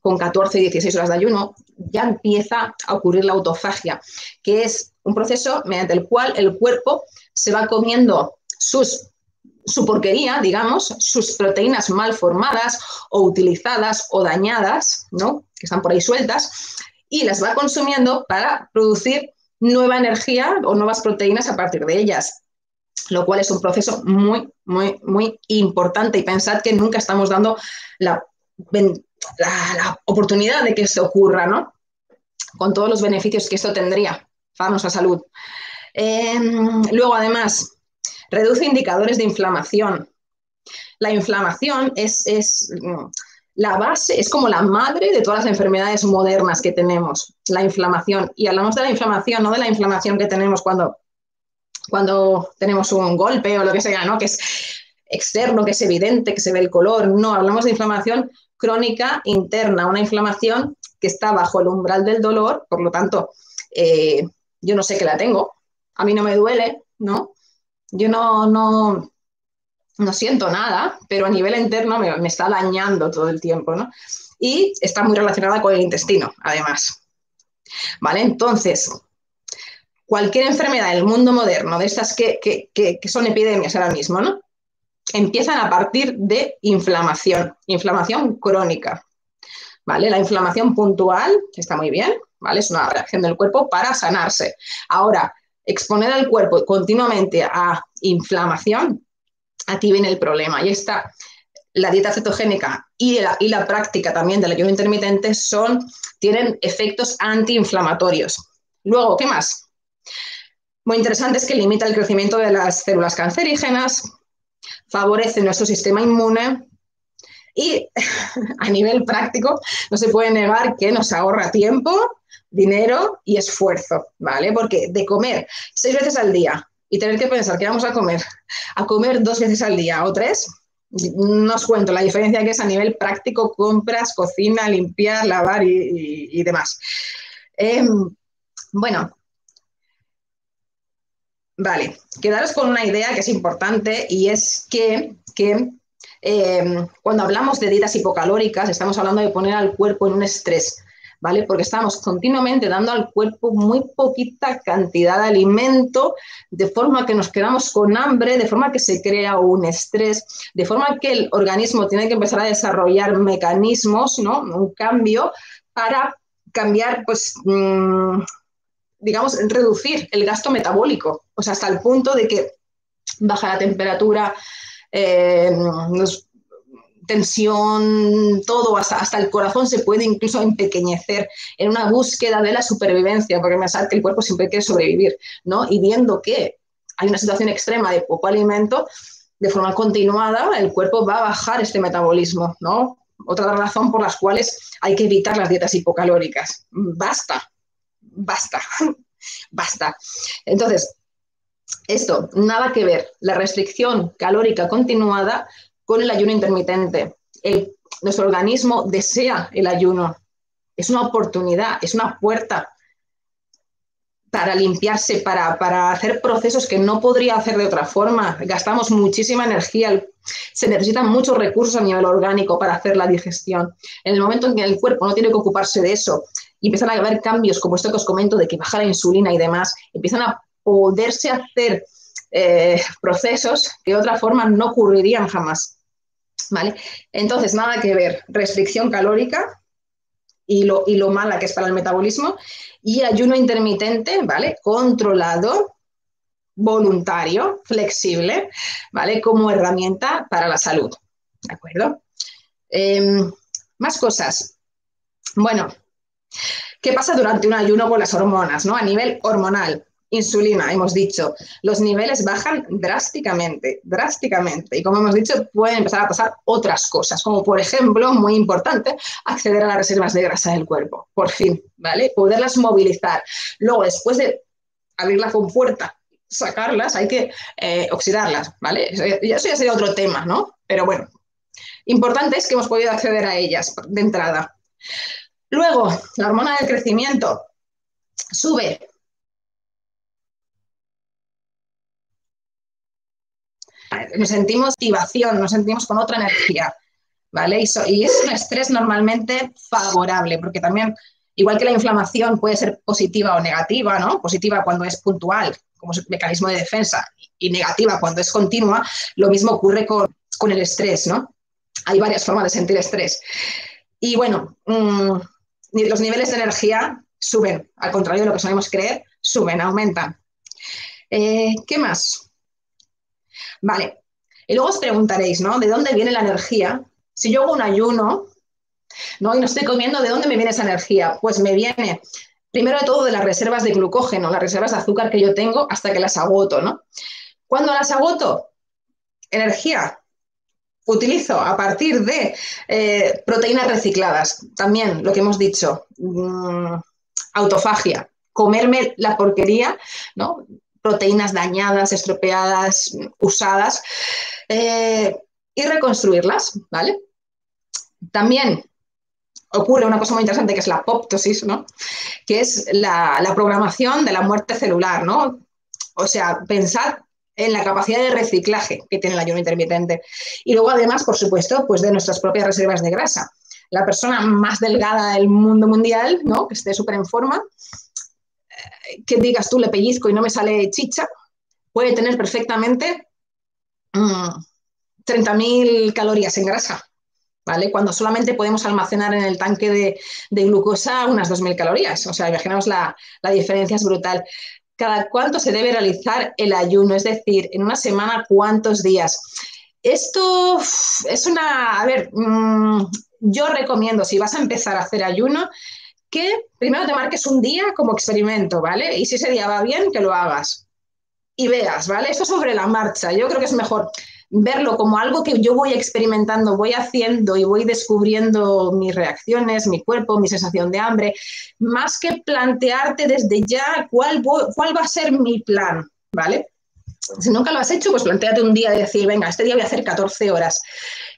con 14 y 16 horas de ayuno, ya empieza a ocurrir la autofagia, que es un proceso mediante el cual el cuerpo se va comiendo sus, su porquería, digamos, sus proteínas mal formadas o utilizadas o dañadas, ¿no? que están por ahí sueltas, y las va consumiendo para producir nueva energía o nuevas proteínas a partir de ellas, lo cual es un proceso muy, muy, muy importante. Y pensad que nunca estamos dando la, oportunidad de que esto ocurra, ¿no? Con todos los beneficios que esto tendría para nuestra salud. Em, luego, además, reduce indicadores de inflamación. La inflamación es, es la base es como la madre de todas las enfermedades modernas que tenemos, la inflamación. Y hablamos de la inflamación, no de la inflamación que tenemos cuando, cuando tenemos un golpe o lo que sea, ¿no? Que es externo, que es evidente, que se ve el color. No, hablamos de inflamación crónica interna, una inflamación que está bajo el umbral del dolor, por lo tanto, eh, yo no sé que la tengo, a mí no me duele, ¿no? Yo no, no, no siento nada, pero a nivel interno me, está dañando todo el tiempo, ¿no? Y está muy relacionada con el intestino, además. ¿Vale? Entonces, cualquier enfermedad del mundo moderno, de estas que, son epidemias ahora mismo, ¿no? Empiezan a partir de inflamación, inflamación crónica. ¿Vale? La inflamación puntual está muy bien, ¿vale? Es una reacción del cuerpo para sanarse. Ahora, exponer al cuerpo continuamente a inflamación aquí viene el problema. Y está la dieta cetogénica y la, y la práctica también del ayuno intermitente son, tienen efectos antiinflamatorios. Luego, ¿qué más? Muy interesante es que limita el crecimiento de las células cancerígenas, favorece nuestro sistema inmune y a nivel práctico no se puede negar que nos ahorra tiempo, dinero y esfuerzo, ¿vale? Porque de comer seis veces al día y tener que pensar que vamos a comer, a comer dos veces al día o tres, no os cuento la diferencia que es a nivel práctico, compras, cocina, limpiar, lavar y, demás. Em, bueno, vale, quedaros con una idea que es importante y es que, em, cuando hablamos de dietas hipocalóricas estamos hablando de poner al cuerpo en un estrés. ¿vale? Porque estamos continuamente dando al cuerpo muy poquita cantidad de alimento, de forma que nos quedamos con hambre, de forma que se crea un estrés, de forma que el organismo tiene que empezar a desarrollar mecanismos, ¿no? Un cambio para cambiar, pues, mm, digamos, reducir el gasto metabólico, o sea, hasta el punto de que baja la temperatura, eh, tensión, todo, hasta, hasta el corazón se puede incluso empequeñecer en una búsqueda de la supervivencia, porque me sabe que el cuerpo siempre quiere sobrevivir, ¿no? Y viendo que hay una situación extrema de poco alimento, de forma continuada, el cuerpo va a bajar este metabolismo, ¿no? Otra razón por las cuales hay que evitar las dietas hipocalóricas. Basta, basta, basta. Entonces, esto, nada que ver. La restricción calórica continuada con el ayuno intermitente. nuestro organismo desea el ayuno. Es una oportunidad, es una puerta para limpiarse, para, para, hacer procesos que no podría hacer de otra forma. Gastamos muchísima energía, se necesitan muchos recursos a nivel orgánico para hacer la digestión. En el momento en que el cuerpo no tiene que ocuparse de eso y empiezan a haber cambios como esto que os comento de que baja la insulina y demás, empiezan a poderse hacer eh, procesos que de otra forma no ocurrirían jamás. ¿Vale? Entonces, nada que ver, restricción calórica y lo, y lo mala que es para el metabolismo y ayuno intermitente, ¿vale? Controlado, voluntario, flexible, ¿vale? Como herramienta para la salud, ¿de acuerdo? Em, más cosas. Bueno, ¿qué pasa durante un ayuno con las hormonas, ¿no? A nivel hormonal, insulina, hemos dicho, los niveles bajan drásticamente, drásticamente. Y como hemos dicho, pueden empezar a pasar otras cosas, como por ejemplo, muy importante, acceder a las reservas de grasa del cuerpo, por fin, ¿vale? Poderlas movilizar. Luego, después de abrirla con fuerza, sacarlas, hay que eh, oxidarlas, ¿vale? Eso ya sería otro tema, ¿no? Pero bueno, importante es que hemos podido acceder a ellas de entrada. Luego, la hormona del crecimiento sube nos sentimos activación, nos sentimos con otra energía, ¿vale? Y, es un estrés normalmente favorable, porque también, igual que la inflamación puede ser positiva o negativa, ¿no? Positiva cuando es puntual, como mecanismo de defensa, y negativa cuando es continua, lo mismo ocurre con, el estrés, ¿no? Hay varias formas de sentir estrés. Y bueno, mm, los niveles de energía suben, al contrario de lo que solemos creer, suben, aumentan. Eh, ¿Qué más? Vale. Y luego os preguntaréis, ¿no? ¿De dónde viene la energía? Si yo hago un ayuno, ¿no? Y no estoy comiendo, ¿de dónde me viene esa energía? Pues me viene, primero de todo, de las reservas de glucógeno, las reservas de azúcar que yo tengo hasta que las agoto, ¿no? Cuando las agoto, energía, utilizo a partir de eh, proteínas recicladas, también lo que hemos dicho, mm, autofagia, comerme la porquería, ¿no? proteínas dañadas, estropeadas, usadas, eh, y reconstruirlas, ¿vale? También ocurre una cosa muy interesante que es la apoptosis, ¿no? Que es la, programación de la muerte celular, ¿no? O sea, pensar en la capacidad de reciclaje que tiene el ayuno intermitente. Y luego, además, por supuesto, pues de nuestras propias reservas de grasa. La persona más delgada del mundo mundial, ¿no? Que esté súper en forma, que digas tú le pellizco y no me sale chicha, puede tener perfectamente 30.000 mm, calorías en grasa, ¿vale? Cuando solamente podemos almacenar en el tanque de, glucosa unas 2.000 calorías. O sea, imaginaos la, la diferencia es brutal. ¿Cada cuánto se debe realizar el ayuno? Es decir, en una semana, ¿cuántos días? Esto es una, a ver, mm, yo recomiendo, si vas a empezar a hacer ayuno, que primero te marques un día como experimento, ¿vale? Y si ese día va bien, que lo hagas y veas, ¿vale? Esto sobre la marcha. Yo creo que es mejor verlo como algo que yo voy experimentando, voy haciendo y voy descubriendo mis reacciones, mi cuerpo, mi sensación de hambre, más que plantearte desde ya cuál, cuál va a ser mi plan, ¿vale? Si nunca lo has hecho, pues planteate un día y decir, venga, este día voy a hacer 14 horas,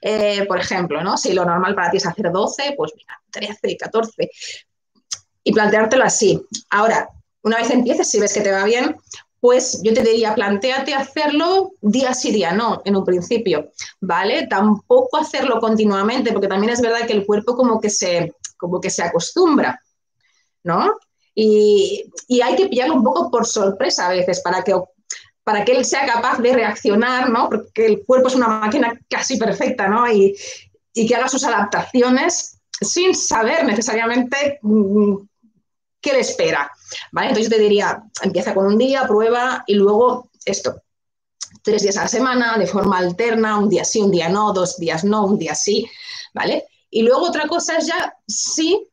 eh, por ejemplo, ¿no? Si lo normal para ti es hacer 12, pues mira, 13, 14 y planteártelo así. Ahora, una vez empieces, si ves que te va bien, pues yo te diría, planteate hacerlo día sí, día no, en un principio, ¿vale? Tampoco hacerlo continuamente, porque también es verdad que el cuerpo como que se, como que se acostumbra, ¿no? Y, hay que pillarlo un poco por sorpresa a veces para que, para que él sea capaz de reaccionar, ¿no? Porque el cuerpo es una máquina casi perfecta, ¿no? Y, y que haga sus adaptaciones sin saber necesariamente mm, ¿qué le espera? ¿Vale? Entonces yo te diría, empieza con un día, prueba y luego esto, tres días a la semana, de forma alterna, un día sí, un día no, dos días no, un día sí, ¿vale? Y luego otra cosa es ya sí,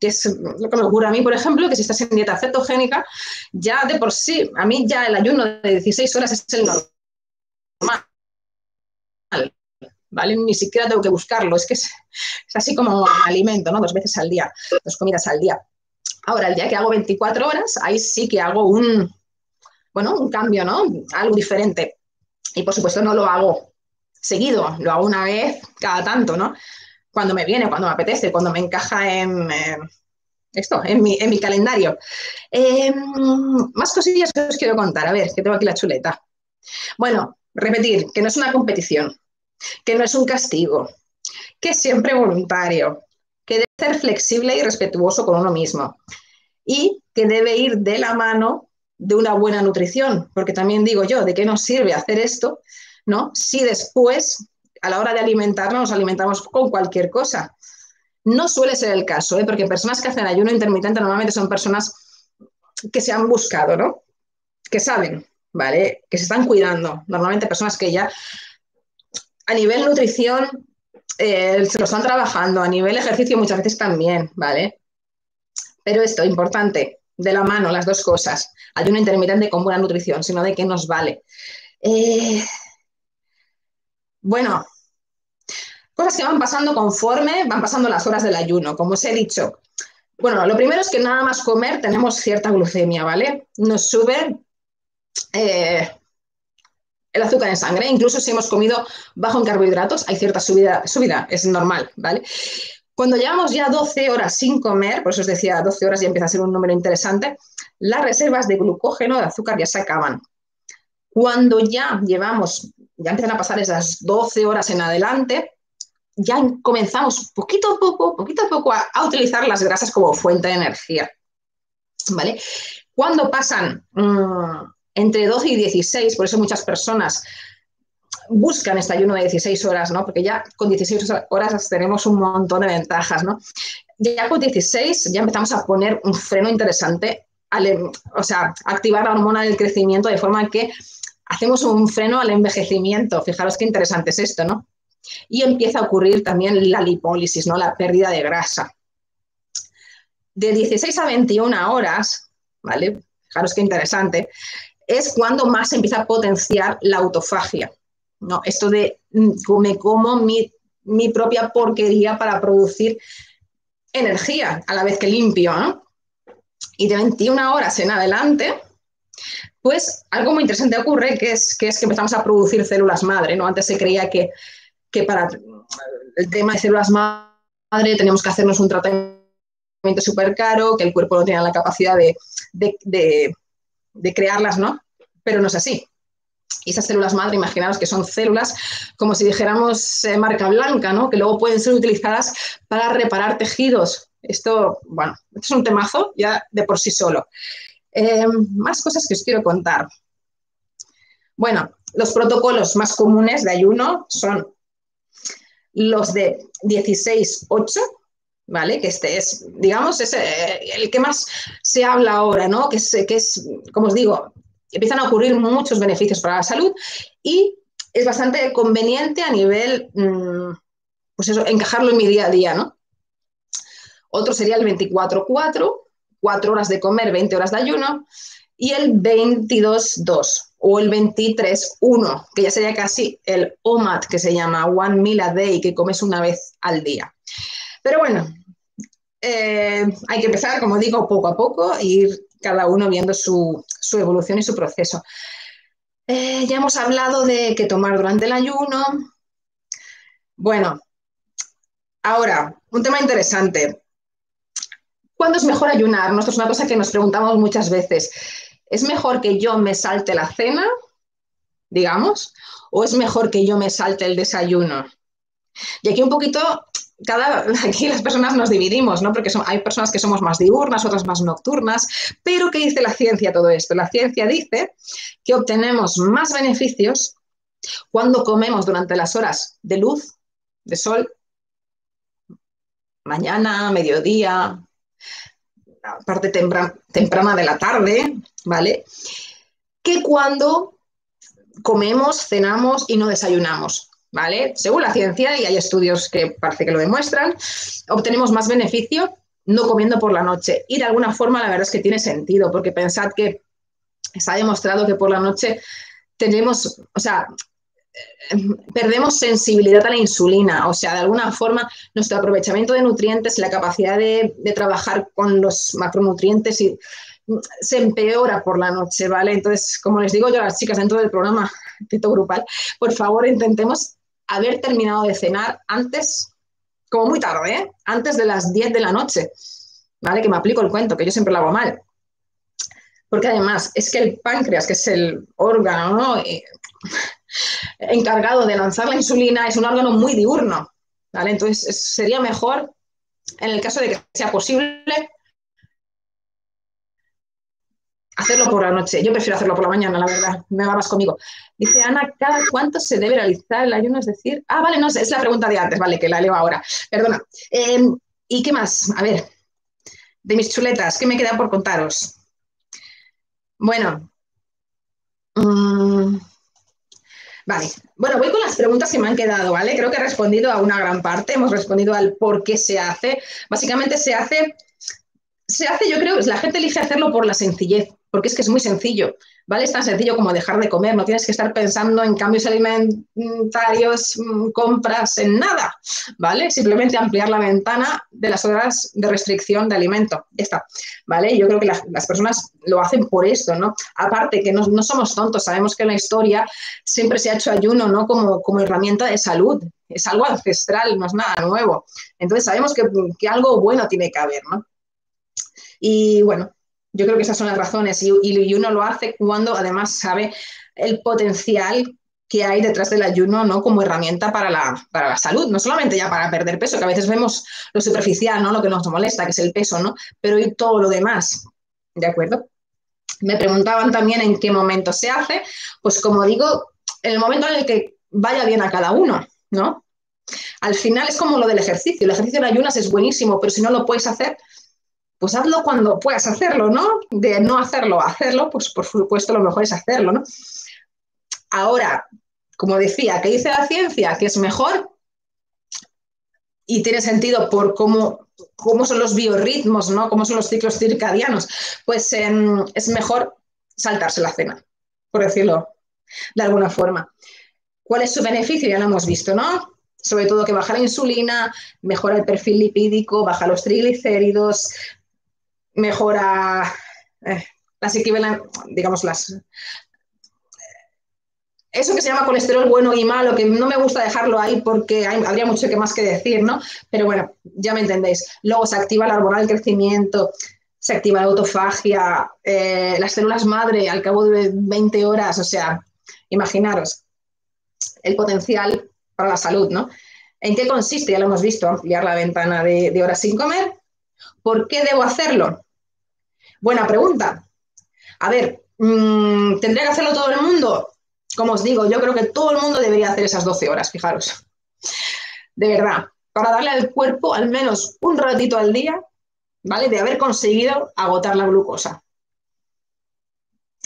que es lo que me ocurre a mí, por ejemplo, que si estás en dieta cetogénica, ya de por sí, a mí ya el ayuno de 16 horas es el normal. ¿Vale? Ni siquiera tengo que buscarlo, es que es, es así como alimento, ¿no? Dos veces al día, dos comidas al día. Ahora, el día que hago 24 horas, ahí sí que hago un, bueno, un cambio, ¿no? Algo diferente. Y por supuesto no lo hago seguido, lo hago una vez cada tanto, ¿no? Cuando me viene, cuando me apetece, cuando me encaja en esto, en mi, calendario. Em, más cosillas que os quiero contar. A ver, que tengo aquí la chuleta. Bueno, repetir, que no es una competición, que no es un castigo, que es siempre voluntario, flexible y respetuoso con uno mismo y que debe ir de la mano de una buena nutrición, porque también digo yo, ¿de qué nos sirve hacer esto? ¿no? Si después, a la hora de alimentarnos, nos alimentamos con cualquier cosa. No suele ser el caso, ¿eh? porque personas que hacen ayuno intermitente normalmente son personas que se han buscado, ¿no? Que saben, ¿vale? Que se están cuidando. Normalmente personas que ya a nivel nutrición eh, se lo están trabajando, a nivel ejercicio muchas veces también, ¿vale? Pero esto, importante, de la mano las dos cosas. Ayuno intermitente con buena nutrición, sino de qué nos vale. Eh, bueno, cosas que van pasando conforme van pasando las horas del ayuno, como os he dicho. Bueno, lo primero es que nada más comer tenemos cierta glucemia, ¿vale? Nos sube eh, el azúcar en sangre, incluso si hemos comido bajo en carbohidratos, hay cierta subida, subida, es normal, ¿vale? Cuando llevamos ya 12 horas sin comer, por eso os decía, 12 horas ya empieza a ser un número interesante, las reservas de glucógeno, de azúcar ya se acaban. Cuando ya llevamos, ya empiezan a pasar esas 12 horas en adelante, ya comenzamos poquito a poco, poquito a poco a, utilizar las grasas como fuente de energía. ¿Vale? Cuando pasan mm, entre 12 y 16, por eso muchas personas buscan este ayuno de 16 horas, ¿no? Porque ya con 16 horas tenemos un montón de ventajas, ¿no? Ya con 16 ya empezamos a poner un freno interesante, em, o sea, activar la hormona del crecimiento de forma que hacemos un freno al envejecimiento. Fijaros qué interesante es esto, ¿no? Y empieza a ocurrir también la lipólisis, ¿no? La pérdida de grasa. De 16 a 21 horas, ¿vale? Fijaros qué interesante, es cuando más empieza a potenciar la autofagia. No, esto de mm, me como mi, propia porquería para producir energía a la vez que limpio. Y de 21 horas en adelante, pues algo muy interesante ocurre, que es, que que empezamos a producir células madre, ¿no? Antes se creía que, para el tema de células madre teníamos que hacernos un tratamiento súper caro, que el cuerpo no tenía la capacidad de crearlas, ¿no? Pero no es así. Y esas células madre, imaginaos que son células como si dijéramos eh, marca blanca, ¿no? que luego pueden ser utilizadas para reparar tejidos. Esto, bueno, esto es un temazo ya de por sí solo. Eh, más cosas que os quiero contar. Bueno, los protocolos más comunes de ayuno son los de 16-8, ¿vale? Que este es, digamos, es eh, el que más se habla ahora, ¿no? Que es, que es, como os digo, empiezan a ocurrir muchos beneficios para la salud y es bastante conveniente a nivel, mm, pues eso, encajarlo en mi día a día, ¿no? Otro sería el 24-4, 4 horas de comer, 20 horas de ayuno, y el 22-2 o el 23-1, que ya sería casi el OMAD, que se llama One Meal a Day, que comes una vez al día. Pero bueno, eh, hay que empezar, como digo, poco a poco, e ir cada uno viendo su, evolución y su proceso. Eh, ya hemos hablado de qué tomar durante el ayuno. Bueno, ahora, un tema interesante. ¿Cuándo es mejor ayunar? Esto es una cosa que nos preguntamos muchas veces. ¿Es mejor que yo me salte la cena, digamos, o es mejor que yo me salte el desayuno? Y aquí un poquito cada, aquí las personas nos dividimos, ¿no? Porque son, hay personas que somos más diurnas, otras más nocturnas, pero ¿qué dice la ciencia todo esto? La ciencia dice que obtenemos más beneficios cuando comemos durante las horas de luz, de sol, mañana, mediodía, parte temprana de la tarde, ¿vale? Que cuando comemos, cenamos y no desayunamos. ¿Vale? Según la ciencia, y hay estudios que parece que lo demuestran, obtenemos más beneficio no comiendo por la noche. Y de alguna forma la verdad es que tiene sentido, porque pensad que se ha demostrado que por la noche tenemos, o sea, perdemos sensibilidad a la insulina, o sea, de alguna forma nuestro aprovechamiento de nutrientes, la capacidad de, trabajar con los macronutrientes se empeora por la noche, ¿vale? Entonces, como les digo yo a las chicas dentro del programa Teto Grupal, por favor intentemos haber terminado de cenar antes, como muy tarde, ¿eh? antes de las 10 de la noche, ¿vale? Que me aplico el cuento, que yo siempre lo hago mal. Porque además es que el páncreas, que es el órgano eh, encargado de lanzar la insulina, es un órgano muy diurno, ¿vale? Entonces sería mejor, en el caso de que sea posible, hacerlo por la noche. Yo prefiero hacerlo por la mañana, la verdad. Me va más conmigo. Dice Ana, ¿cada cuánto se debe realizar el ayuno? Es decir, ah, vale, no, es la pregunta de antes, vale, que la leo ahora. Perdona. Em, ¿Y qué más? A ver, de mis chuletas, ¿qué me queda por contaros? Bueno. Mm, vale. Bueno, voy con las preguntas que me han quedado, ¿vale? Creo que he respondido a una gran parte. Hemos respondido al por qué se hace. Básicamente se hace se hace, yo creo, la gente elige hacerlo por la sencillez, porque es que es muy sencillo, ¿vale? Es tan sencillo como dejar de comer, no tienes que estar pensando en cambios alimentarios, mm, compras, en nada, ¿vale? Simplemente ampliar la ventana de las horas de restricción de alimento, ya está, ¿vale? Yo creo que las, personas lo hacen por esto, ¿no? Aparte que no, somos tontos, sabemos que en la historia siempre se ha hecho ayuno, ¿no? Como, como herramienta de salud, es algo ancestral, no es nada nuevo. Entonces sabemos que, que algo bueno tiene que haber, ¿no? Y bueno, yo creo que esas son las razones y, uno lo hace cuando además sabe el potencial que hay detrás del ayuno ¿no? como herramienta para la, para la salud, no solamente ya para perder peso, que a veces vemos lo superficial, ¿no? lo que nos molesta, que es el peso, ¿no? pero y todo lo demás, ¿de acuerdo? Me preguntaban también en qué momento se hace, pues como digo, en el momento en el que vaya bien a cada uno, ¿no? Al final es como lo del ejercicio, el ejercicio de ayunas es buenísimo, pero si no lo puedes hacer, pues hazlo cuando puedas hacerlo, ¿no? De no hacerlo hacerlo, pues por supuesto lo mejor es hacerlo, ¿no? Ahora, como decía, ¿qué dice la ciencia? Que es mejor y tiene sentido por cómo, cómo son los biorritmos, ¿no? Cómo son los ciclos circadianos. Pues em, es mejor saltarse la cena, por decirlo de alguna forma. ¿Cuál es su beneficio? Ya lo hemos visto, ¿no? Sobre todo que baja la insulina, mejora el perfil lipídico, baja los triglicéridos, mejora eh, las equivalentes, digamos, las... Eso que se llama colesterol bueno y malo, que no me gusta dejarlo ahí porque habría mucho que más que decir, ¿no? Pero bueno, ya me entendéis. Luego se activa la hormona del crecimiento, se activa la autofagia, eh, las células madre al cabo de 20 horas, o sea, imaginaros el potencial para la salud, ¿no? ¿En qué consiste? Ya lo hemos visto, ampliar la ventana de, de horas sin comer. ¿Por qué debo hacerlo? Buena pregunta. A ver, mm, ¿tendría que hacerlo todo el mundo? Como os digo, yo creo que todo el mundo debería hacer esas 12 horas, fijaros. De verdad, para darle al cuerpo al menos un ratito al día, ¿vale? De haber conseguido agotar la glucosa.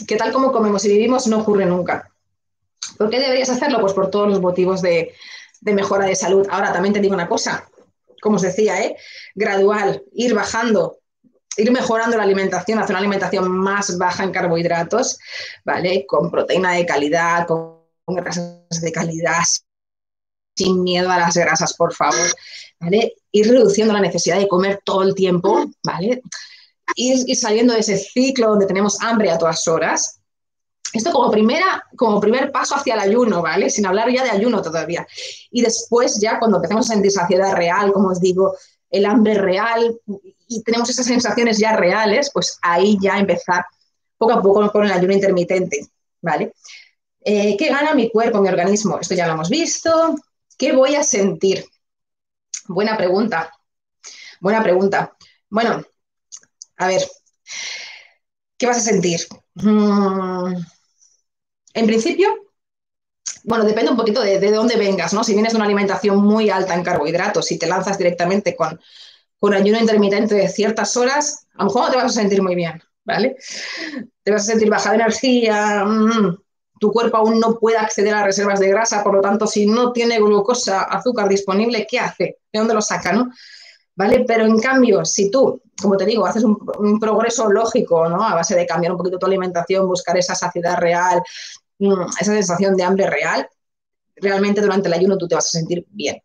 Que tal como comemos y vivimos no ocurre nunca. ¿Por qué deberías hacerlo? Pues por todos los motivos de, mejora de salud. Ahora también te digo una cosa, como os decía, ¿eh? gradual, ir bajando ir mejorando la alimentación, hacer una alimentación más baja en carbohidratos, ¿vale? Con proteína de calidad, con grasas de calidad, sin miedo a las grasas, por favor, ¿vale? Ir reduciendo la necesidad de comer todo el tiempo, ¿vale? Ir, ir saliendo de ese ciclo donde tenemos hambre a todas horas. Esto como, primera, como primer paso hacia el ayuno, ¿vale? Sin hablar ya de ayuno todavía. Y después ya cuando empecemos a sentir saciedad real, como os digo, el hambre real y tenemos esas sensaciones ya reales, pues ahí ya empezar poco a poco con el ayuno intermitente, ¿vale? Eh, ¿Qué gana mi cuerpo, mi organismo? Esto ya lo hemos visto. ¿Qué voy a sentir? Buena pregunta. Buena pregunta. Bueno, a ver, ¿qué vas a sentir? Mm, en principio, bueno, depende un poquito de, de, dónde vengas, ¿no? Si vienes de una alimentación muy alta en carbohidratos, si te lanzas directamente con, con ayuno intermitente de ciertas horas, a lo mejor no te vas a sentir muy bien, ¿vale? Te vas a sentir baja de energía, mm, tu cuerpo aún no puede acceder a reservas de grasa, por lo tanto, si no tiene glucosa, azúcar disponible, ¿qué hace? ¿De dónde lo saca, no? ¿Vale? Pero en cambio, si tú, como te digo, haces un, progreso lógico, ¿no? A base de cambiar un poquito tu alimentación, buscar esa saciedad real, esa sensación de hambre real, realmente durante el ayuno tú te vas a sentir bien.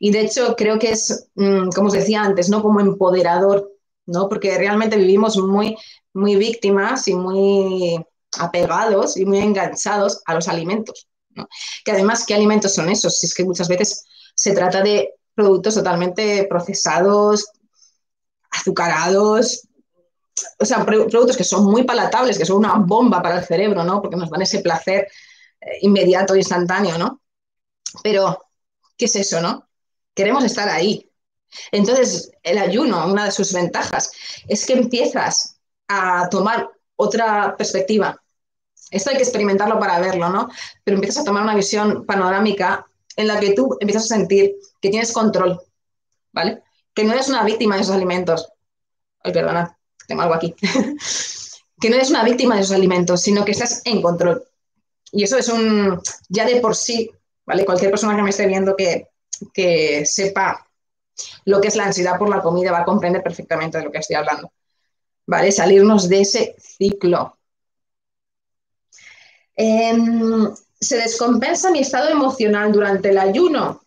Y de hecho creo que es, mm, como os decía antes, ¿no? Como empoderador, ¿no? Porque realmente vivimos muy, muy víctimas y muy apegados y muy enganchados a los alimentos, Que además, ¿qué alimentos son esos? Si es que muchas veces se trata de productos totalmente procesados, azucarados, o sea, productos que son muy palatables, que son una bomba para el cerebro, ¿no? Porque nos dan ese placer eh, inmediato instantáneo, ¿no? Pero, ¿qué es eso, no? Queremos estar ahí. Entonces, el ayuno, una de sus ventajas, es que empiezas a tomar otra perspectiva. Esto hay que experimentarlo para verlo, ¿no? Pero empiezas a tomar una visión panorámica en la que tú empiezas a sentir que tienes control, ¿vale? Que no eres una víctima de esos alimentos. Ay, perdona, tengo algo aquí. que no eres una víctima de esos alimentos, sino que estás en control. Y eso es un, ya de por sí, ¿vale? Cualquier persona que me esté viendo que, que sepa lo que es la ansiedad por la comida va a comprender perfectamente de lo que estoy hablando. ¿Vale? Salirnos de ese ciclo. Em, ¿Se descompensa mi estado emocional durante el ayuno?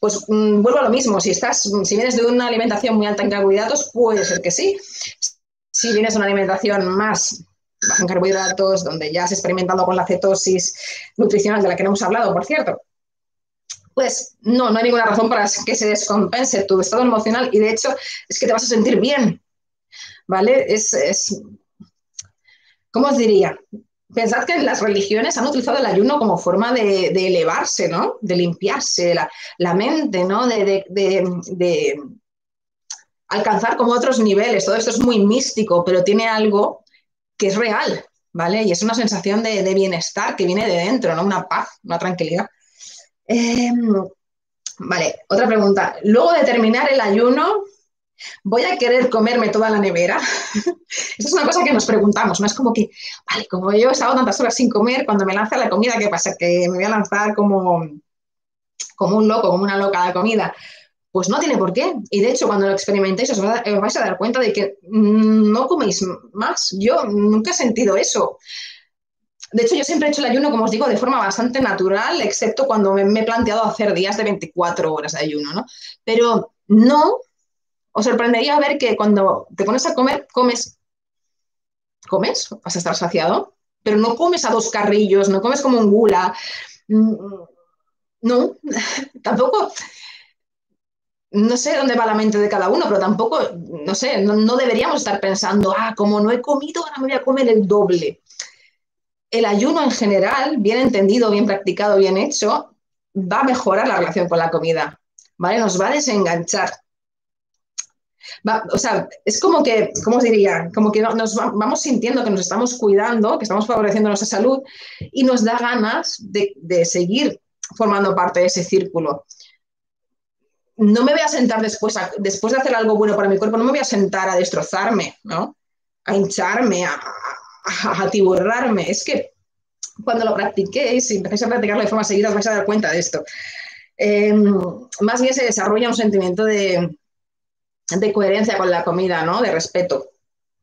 Pues mm, vuelvo a lo mismo, si estás, si vienes de una alimentación muy alta en carbohidratos, puede ser que sí. Si vienes de una alimentación más baja en carbohidratos, donde ya has experimentado con la cetosis nutricional de la que no hemos hablado, por cierto, pues no, no hay ninguna razón para que se descompense tu estado emocional y de hecho es que te vas a sentir bien, ¿vale? Es, es ¿cómo os diría? Pensad que las religiones han utilizado el ayuno como forma de, elevarse, ¿no? De limpiarse la, mente, ¿no? De, alcanzar como otros niveles. Todo esto es muy místico, pero tiene algo que es real, ¿vale? Y es una sensación de, bienestar que viene de dentro, ¿no? Una paz, una tranquilidad. Em, vale, otra pregunta. Luego de terminar el ayuno, ¿voy a querer comerme toda la nevera? Esa es una cosa que nos preguntamos, ¿no? Es como que, vale, como yo he estado tantas horas sin comer, cuando me lanza la comida, ¿qué pasa? Que me voy a lanzar como, como un loco, como una loca de comida. Pues no tiene por qué. Y de hecho, cuando lo experimentéis, os, vais a dar cuenta de que no coméis más. Yo nunca he sentido eso. De hecho, yo siempre he hecho el ayuno, como os digo, de forma bastante natural, excepto cuando me, he planteado hacer días de 24 horas de ayuno, ¿no? Pero no, os sorprendería ver que cuando te pones a comer, comes, comes, vas a estar saciado, pero no comes a dos carrillos, no comes como un gula. Mm, no, tampoco, no sé dónde va la mente de cada uno, pero tampoco, no sé, no, no, deberíamos estar pensando, ah, como no he comido, ahora me voy a comer el doble el ayuno en general, bien entendido, bien practicado, bien hecho, va a mejorar la relación con la comida, ¿vale? Nos va a desenganchar. O sea, es como que, ¿cómo os diría? Como que nos vamos sintiendo que nos estamos cuidando, que estamos favoreciendo nuestra salud y nos da ganas de, de seguir formando parte de ese círculo. No me voy a sentar después, después de hacer algo bueno para mi cuerpo, no me voy a sentar a destrozarme, ¿no? A hincharme, a, a atiborrarme. Es que cuando lo practiquéis, si empecéis a practicarlo de forma seguida, os vais a dar cuenta de esto. Em, más bien se desarrolla un sentimiento de, de, coherencia con la comida, ¿no? De respeto,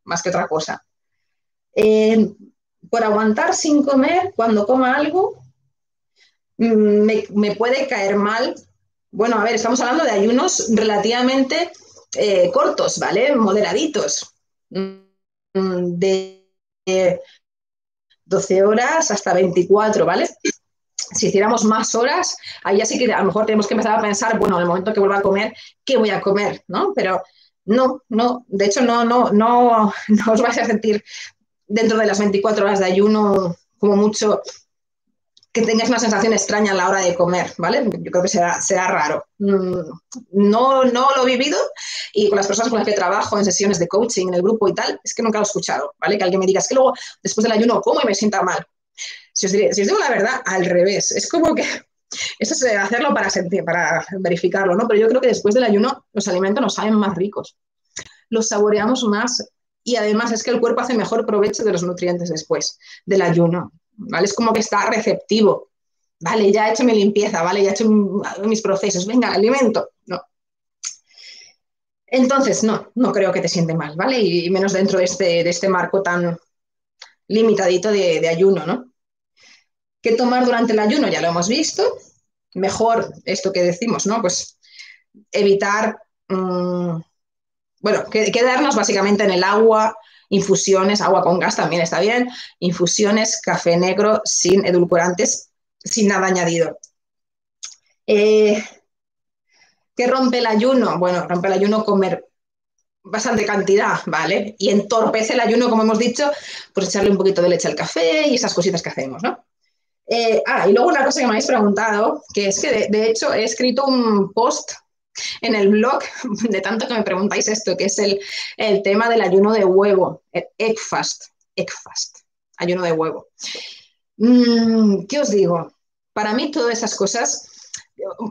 más que otra cosa. Em, por aguantar sin comer, cuando coma algo, mm, me, puede caer mal. Bueno, a ver, estamos hablando de ayunos relativamente eh, cortos, ¿vale? Moderaditos. Mm, de 12 horas hasta 24, ¿vale? Si hiciéramos más horas, ahí ya sí que a lo mejor tenemos que empezar a pensar, bueno, en el momento que vuelva a comer, ¿qué voy a comer? ¿No? Pero no, no, de hecho no, no, no, no os vais a sentir dentro de las 24 horas de ayuno como mucho que tengas una sensación extraña a la hora de comer, ¿vale? Yo creo que será, será raro. Mm, no, no lo he vivido y con las personas con las que trabajo en sesiones de coaching, en el grupo y tal, es que nunca lo he escuchado, ¿vale? Que alguien me diga, es que luego después del ayuno como y me sienta mal. Si os, digo la verdad, al revés. Es como que eso es hacerlo para, sentir, para verificarlo, ¿no? Pero yo creo que después del ayuno los alimentos nos saben más ricos. Los saboreamos más y además es que el cuerpo hace mejor provecho de los nutrientes después del ayuno. ¿vale? Es como que está receptivo. Vale, ya he hecho mi limpieza, vale, ya he hecho mis procesos, venga, alimento. No. Entonces, no, no creo que te siente mal, ¿vale? Y, menos dentro de este, de este marco tan limitadito de, ayuno, ¿no? ¿Qué tomar durante el ayuno? Ya lo hemos visto. Mejor esto que decimos, ¿no? Pues evitar, mm, bueno, quedarnos básicamente en el agua, infusiones, agua con gas también está bien, infusiones, café negro sin edulcorantes sin nada añadido. Eh, ¿Qué rompe el ayuno? Bueno, rompe el ayuno comer bastante cantidad, ¿vale? Y entorpece el ayuno, como hemos dicho, pues echarle un poquito de leche al café y esas cositas que hacemos, ¿no? Eh, ah, y luego una cosa que me habéis preguntado, que es que de, hecho he escrito un post en el blog, de tanto que me preguntáis esto, que es el, tema del ayuno de huevo, egg fast, egg fast, ayuno de huevo. Mm, ¿Qué os digo? Para mí todas esas cosas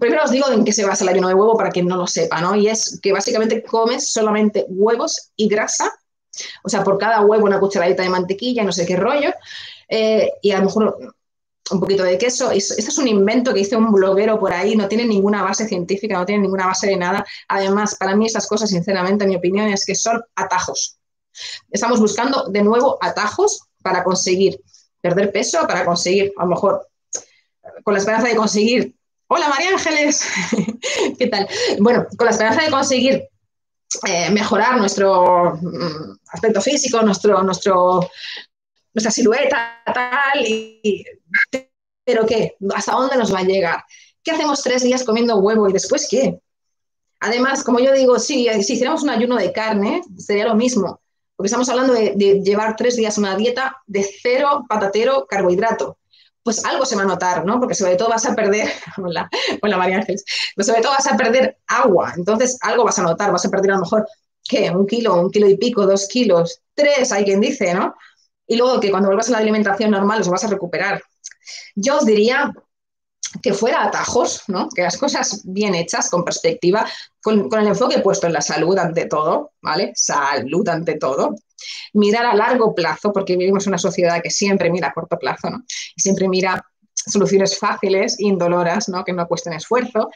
primero os digo en qué se basa el ayuno de huevo para quien no lo sepa, ¿no? Y es que básicamente comes solamente huevos y grasa, o sea, por cada huevo una cucharadita de mantequilla, no sé qué rollo, eh, y a lo mejor un poquito de queso. Esto es un invento que hizo un bloguero por ahí, no tiene ninguna base científica, no tiene ninguna base de nada. Además, para mí esas cosas, sinceramente, mi opinión es que son atajos. Estamos buscando de nuevo atajos para conseguir perder peso, para conseguir, a lo mejor, con la esperanza de conseguir Hola María Ángeles, ¿qué tal? Bueno, con la esperanza de conseguir eh, mejorar nuestro mm, aspecto físico, nuestro, nuestro, nuestra silueta, tal, y, pero ¿qué? ¿Hasta dónde nos va a llegar? ¿Qué hacemos tres días comiendo huevo y después qué? Además, como yo digo, sí, si hiciéramos un ayuno de carne, sería lo mismo, porque estamos hablando de, llevar tres días una dieta de cero patatero carbohidrato pues algo se va a notar, ¿no? Porque sobre todo vas a perder, hola, hola María Ángeles, pues sobre todo vas a perder agua, entonces algo vas a notar, vas a perder a lo mejor, ¿qué? Un kilo, un kilo y pico, dos kilos, tres, hay quien dice, ¿no? Y luego que cuando vuelvas a la alimentación normal los vas a recuperar. Yo os diría que fuera atajos, ¿no? que las cosas bien hechas, con perspectiva, con, el enfoque puesto en la salud ante todo, ¿vale? Salud ante todo, mirar a largo plazo, porque vivimos en una sociedad que siempre mira a corto plazo, ¿no? Y siempre mira soluciones fáciles, indoloras, ¿no? Que no cuesten esfuerzo,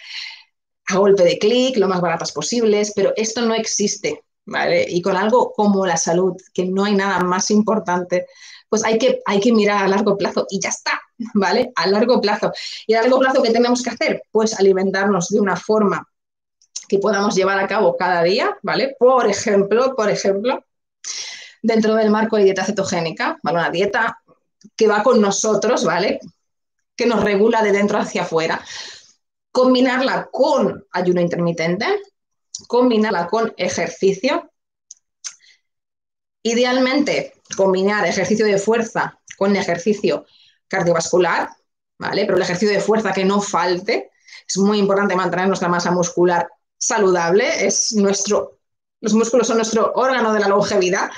a golpe de clic, lo más baratas posibles, pero esto no existe, ¿vale? Y con algo como la salud, que no hay nada más importante, pues hay que, hay que mirar a largo plazo y ya está, ¿vale? A largo plazo. ¿Y a largo plazo qué tenemos que hacer? Pues alimentarnos de una forma que podamos llevar a cabo cada día, ¿vale? Por ejemplo, por ejemplo, dentro del marco de dieta cetogénica, ¿vale? Una dieta que va con nosotros, ¿vale? Que nos regula de dentro hacia afuera. Combinarla con ayuno intermitente, combinarla con ejercicio. Idealmente, combinar ejercicio de fuerza con ejercicio cardiovascular, ¿vale? Pero el ejercicio de fuerza que no falte. Es muy importante mantener nuestra masa muscular saludable, es nuestro los músculos son nuestro órgano de la longevidad.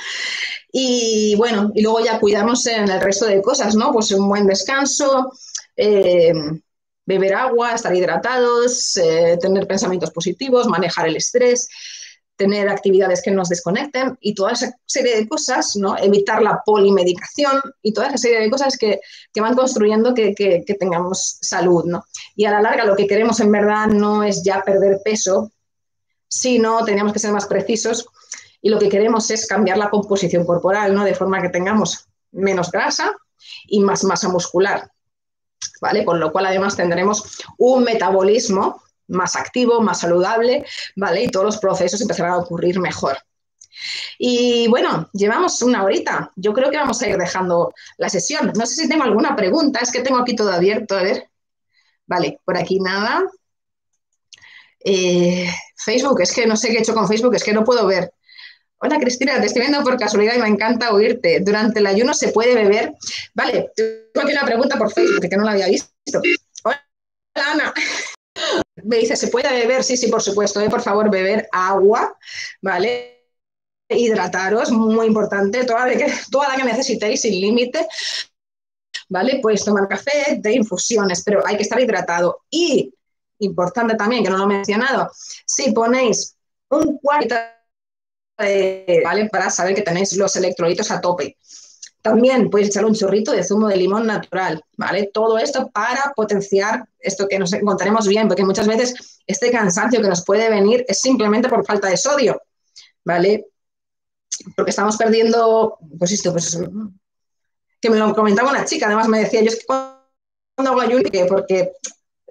Y bueno, y luego ya cuidamos en el resto de cosas, ¿no? Pues un buen descanso, eh, beber agua, estar hidratados, eh, tener pensamientos positivos, manejar el estrés, tener actividades que nos desconecten y toda esa serie de cosas, ¿no? Evitar la polimedicación y toda esa serie de cosas que, van construyendo que, que, tengamos salud, ¿no? Y a la larga lo que queremos en verdad no es ya perder peso, si no, teníamos que ser más precisos y lo que queremos es cambiar la composición corporal, ¿no? De forma que tengamos menos grasa y más masa muscular, ¿vale? Con lo cual además tendremos un metabolismo más activo, más saludable, ¿vale? Y todos los procesos empezarán a ocurrir mejor. Y bueno, llevamos una horita. Yo creo que vamos a ir dejando la sesión. No sé si tengo alguna pregunta, es que tengo aquí todo abierto, a ver. Vale, por aquí nada. Eh, Facebook, es que no sé qué he hecho con Facebook, es que no puedo ver. Hola Cristina, te estoy viendo por casualidad y me encanta oírte. Durante el ayuno se puede beber. Vale, tengo aquí una pregunta por Facebook que no la había visto. Hola Ana. Me dice, ¿se puede beber? Sí, sí, por supuesto. ¿eh? Por favor, beber agua, ¿vale? Hidrataros, muy importante, toda la que, toda la que necesitéis sin límite. ¿Vale? Puedes tomar café, de infusiones, pero hay que estar hidratado. Y importante también, que no lo he mencionado, si ponéis un cuarto de, ¿vale? Para saber que tenéis los electrolitos a tope. También podéis echar un chorrito de zumo de limón natural, ¿vale? Todo esto para potenciar esto que nos encontraremos bien, porque muchas veces este cansancio que nos puede venir es simplemente por falta de sodio, ¿vale? Porque estamos perdiendo, pues esto, pues que me lo comentaba una chica, además me decía, yo es que cuando hago ayuno, porque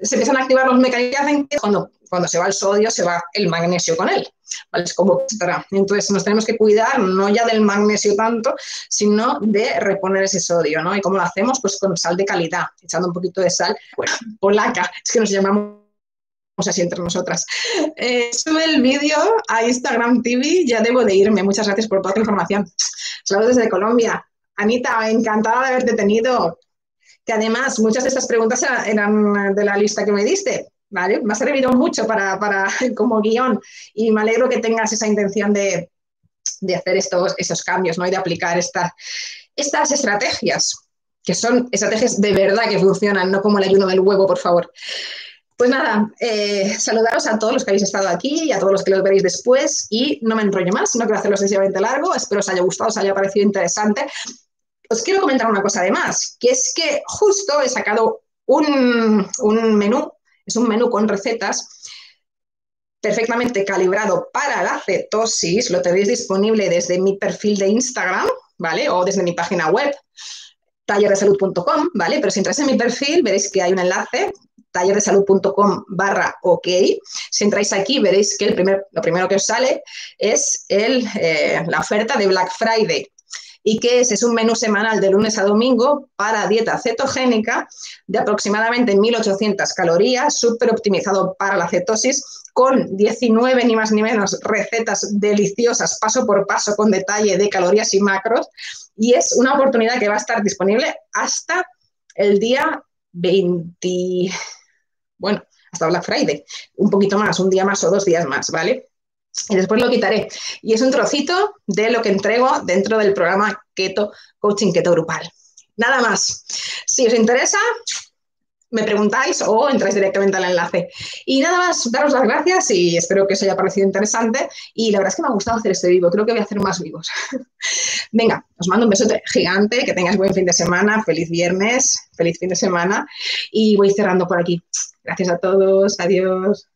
se empiezan a activar los mecanismos que cuando, cuando se va el sodio, se va el magnesio con él. ¿Vale? Es como extra. Entonces nos tenemos que cuidar no ya del magnesio tanto, sino de reponer ese sodio, ¿no? ¿Y cómo lo hacemos? Pues con sal de calidad, echando un poquito de sal, bueno, polaca, es que nos llamamos así entre nosotras. Eh, sube el vídeo a Instagram TV, ya debo de irme. Muchas gracias por toda tu información. Saludos desde Colombia. Anita, encantada de haberte tenido. Que además muchas de estas preguntas eran de la lista que me diste. ¿Vale? Me ha servido mucho para, para como guion y me alegro que tengas esa intención de, de hacer estos, esos cambios ¿no? y de aplicar esta, estas estrategias, que son estrategias de verdad que funcionan, no como el ayuno del huevo, por favor. Pues nada, eh, saludaros a todos los que habéis estado aquí y a todos los que los veréis después y no me enrollo más, no quiero hacerlo excesivamente largo, espero os haya gustado, os haya parecido interesante. Os quiero comentar una cosa además, que es que justo he sacado un, un menú, es un menú con recetas perfectamente calibrado para la cetosis, lo tenéis disponible desde mi perfil de Instagram, ¿vale? O desde mi página web, tallerdesalud.com, ¿vale? Pero si entráis en mi perfil, veréis que hay un enlace tallerdesalud.com barra ok. Si entráis aquí veréis que el primer, lo primero que os sale es el, eh, la oferta de Black Friday. ¿Y que es? Un menú semanal de lunes a domingo para dieta cetogénica de aproximadamente 1.800 calorías, súper optimizado para la cetosis, con 19 ni más ni menos recetas deliciosas paso por paso con detalle de calorías y macros. Y es una oportunidad que va a estar disponible hasta el día 20, bueno, hasta Black Friday, un poquito más, un día más o dos días más, ¿vale? Y después lo quitaré. Y es un trocito de lo que entrego dentro del programa Keto Coaching Keto Grupal. Nada más. Si os interesa, me preguntáis o entráis directamente al enlace. Y nada más, daros las gracias y espero que os haya parecido interesante. Y la verdad es que me ha gustado hacer este vivo, creo que voy a hacer más vivos. Venga, os mando un besote gigante, que tengáis buen fin de semana, feliz viernes, feliz fin de semana y voy cerrando por aquí. Gracias a todos, adiós.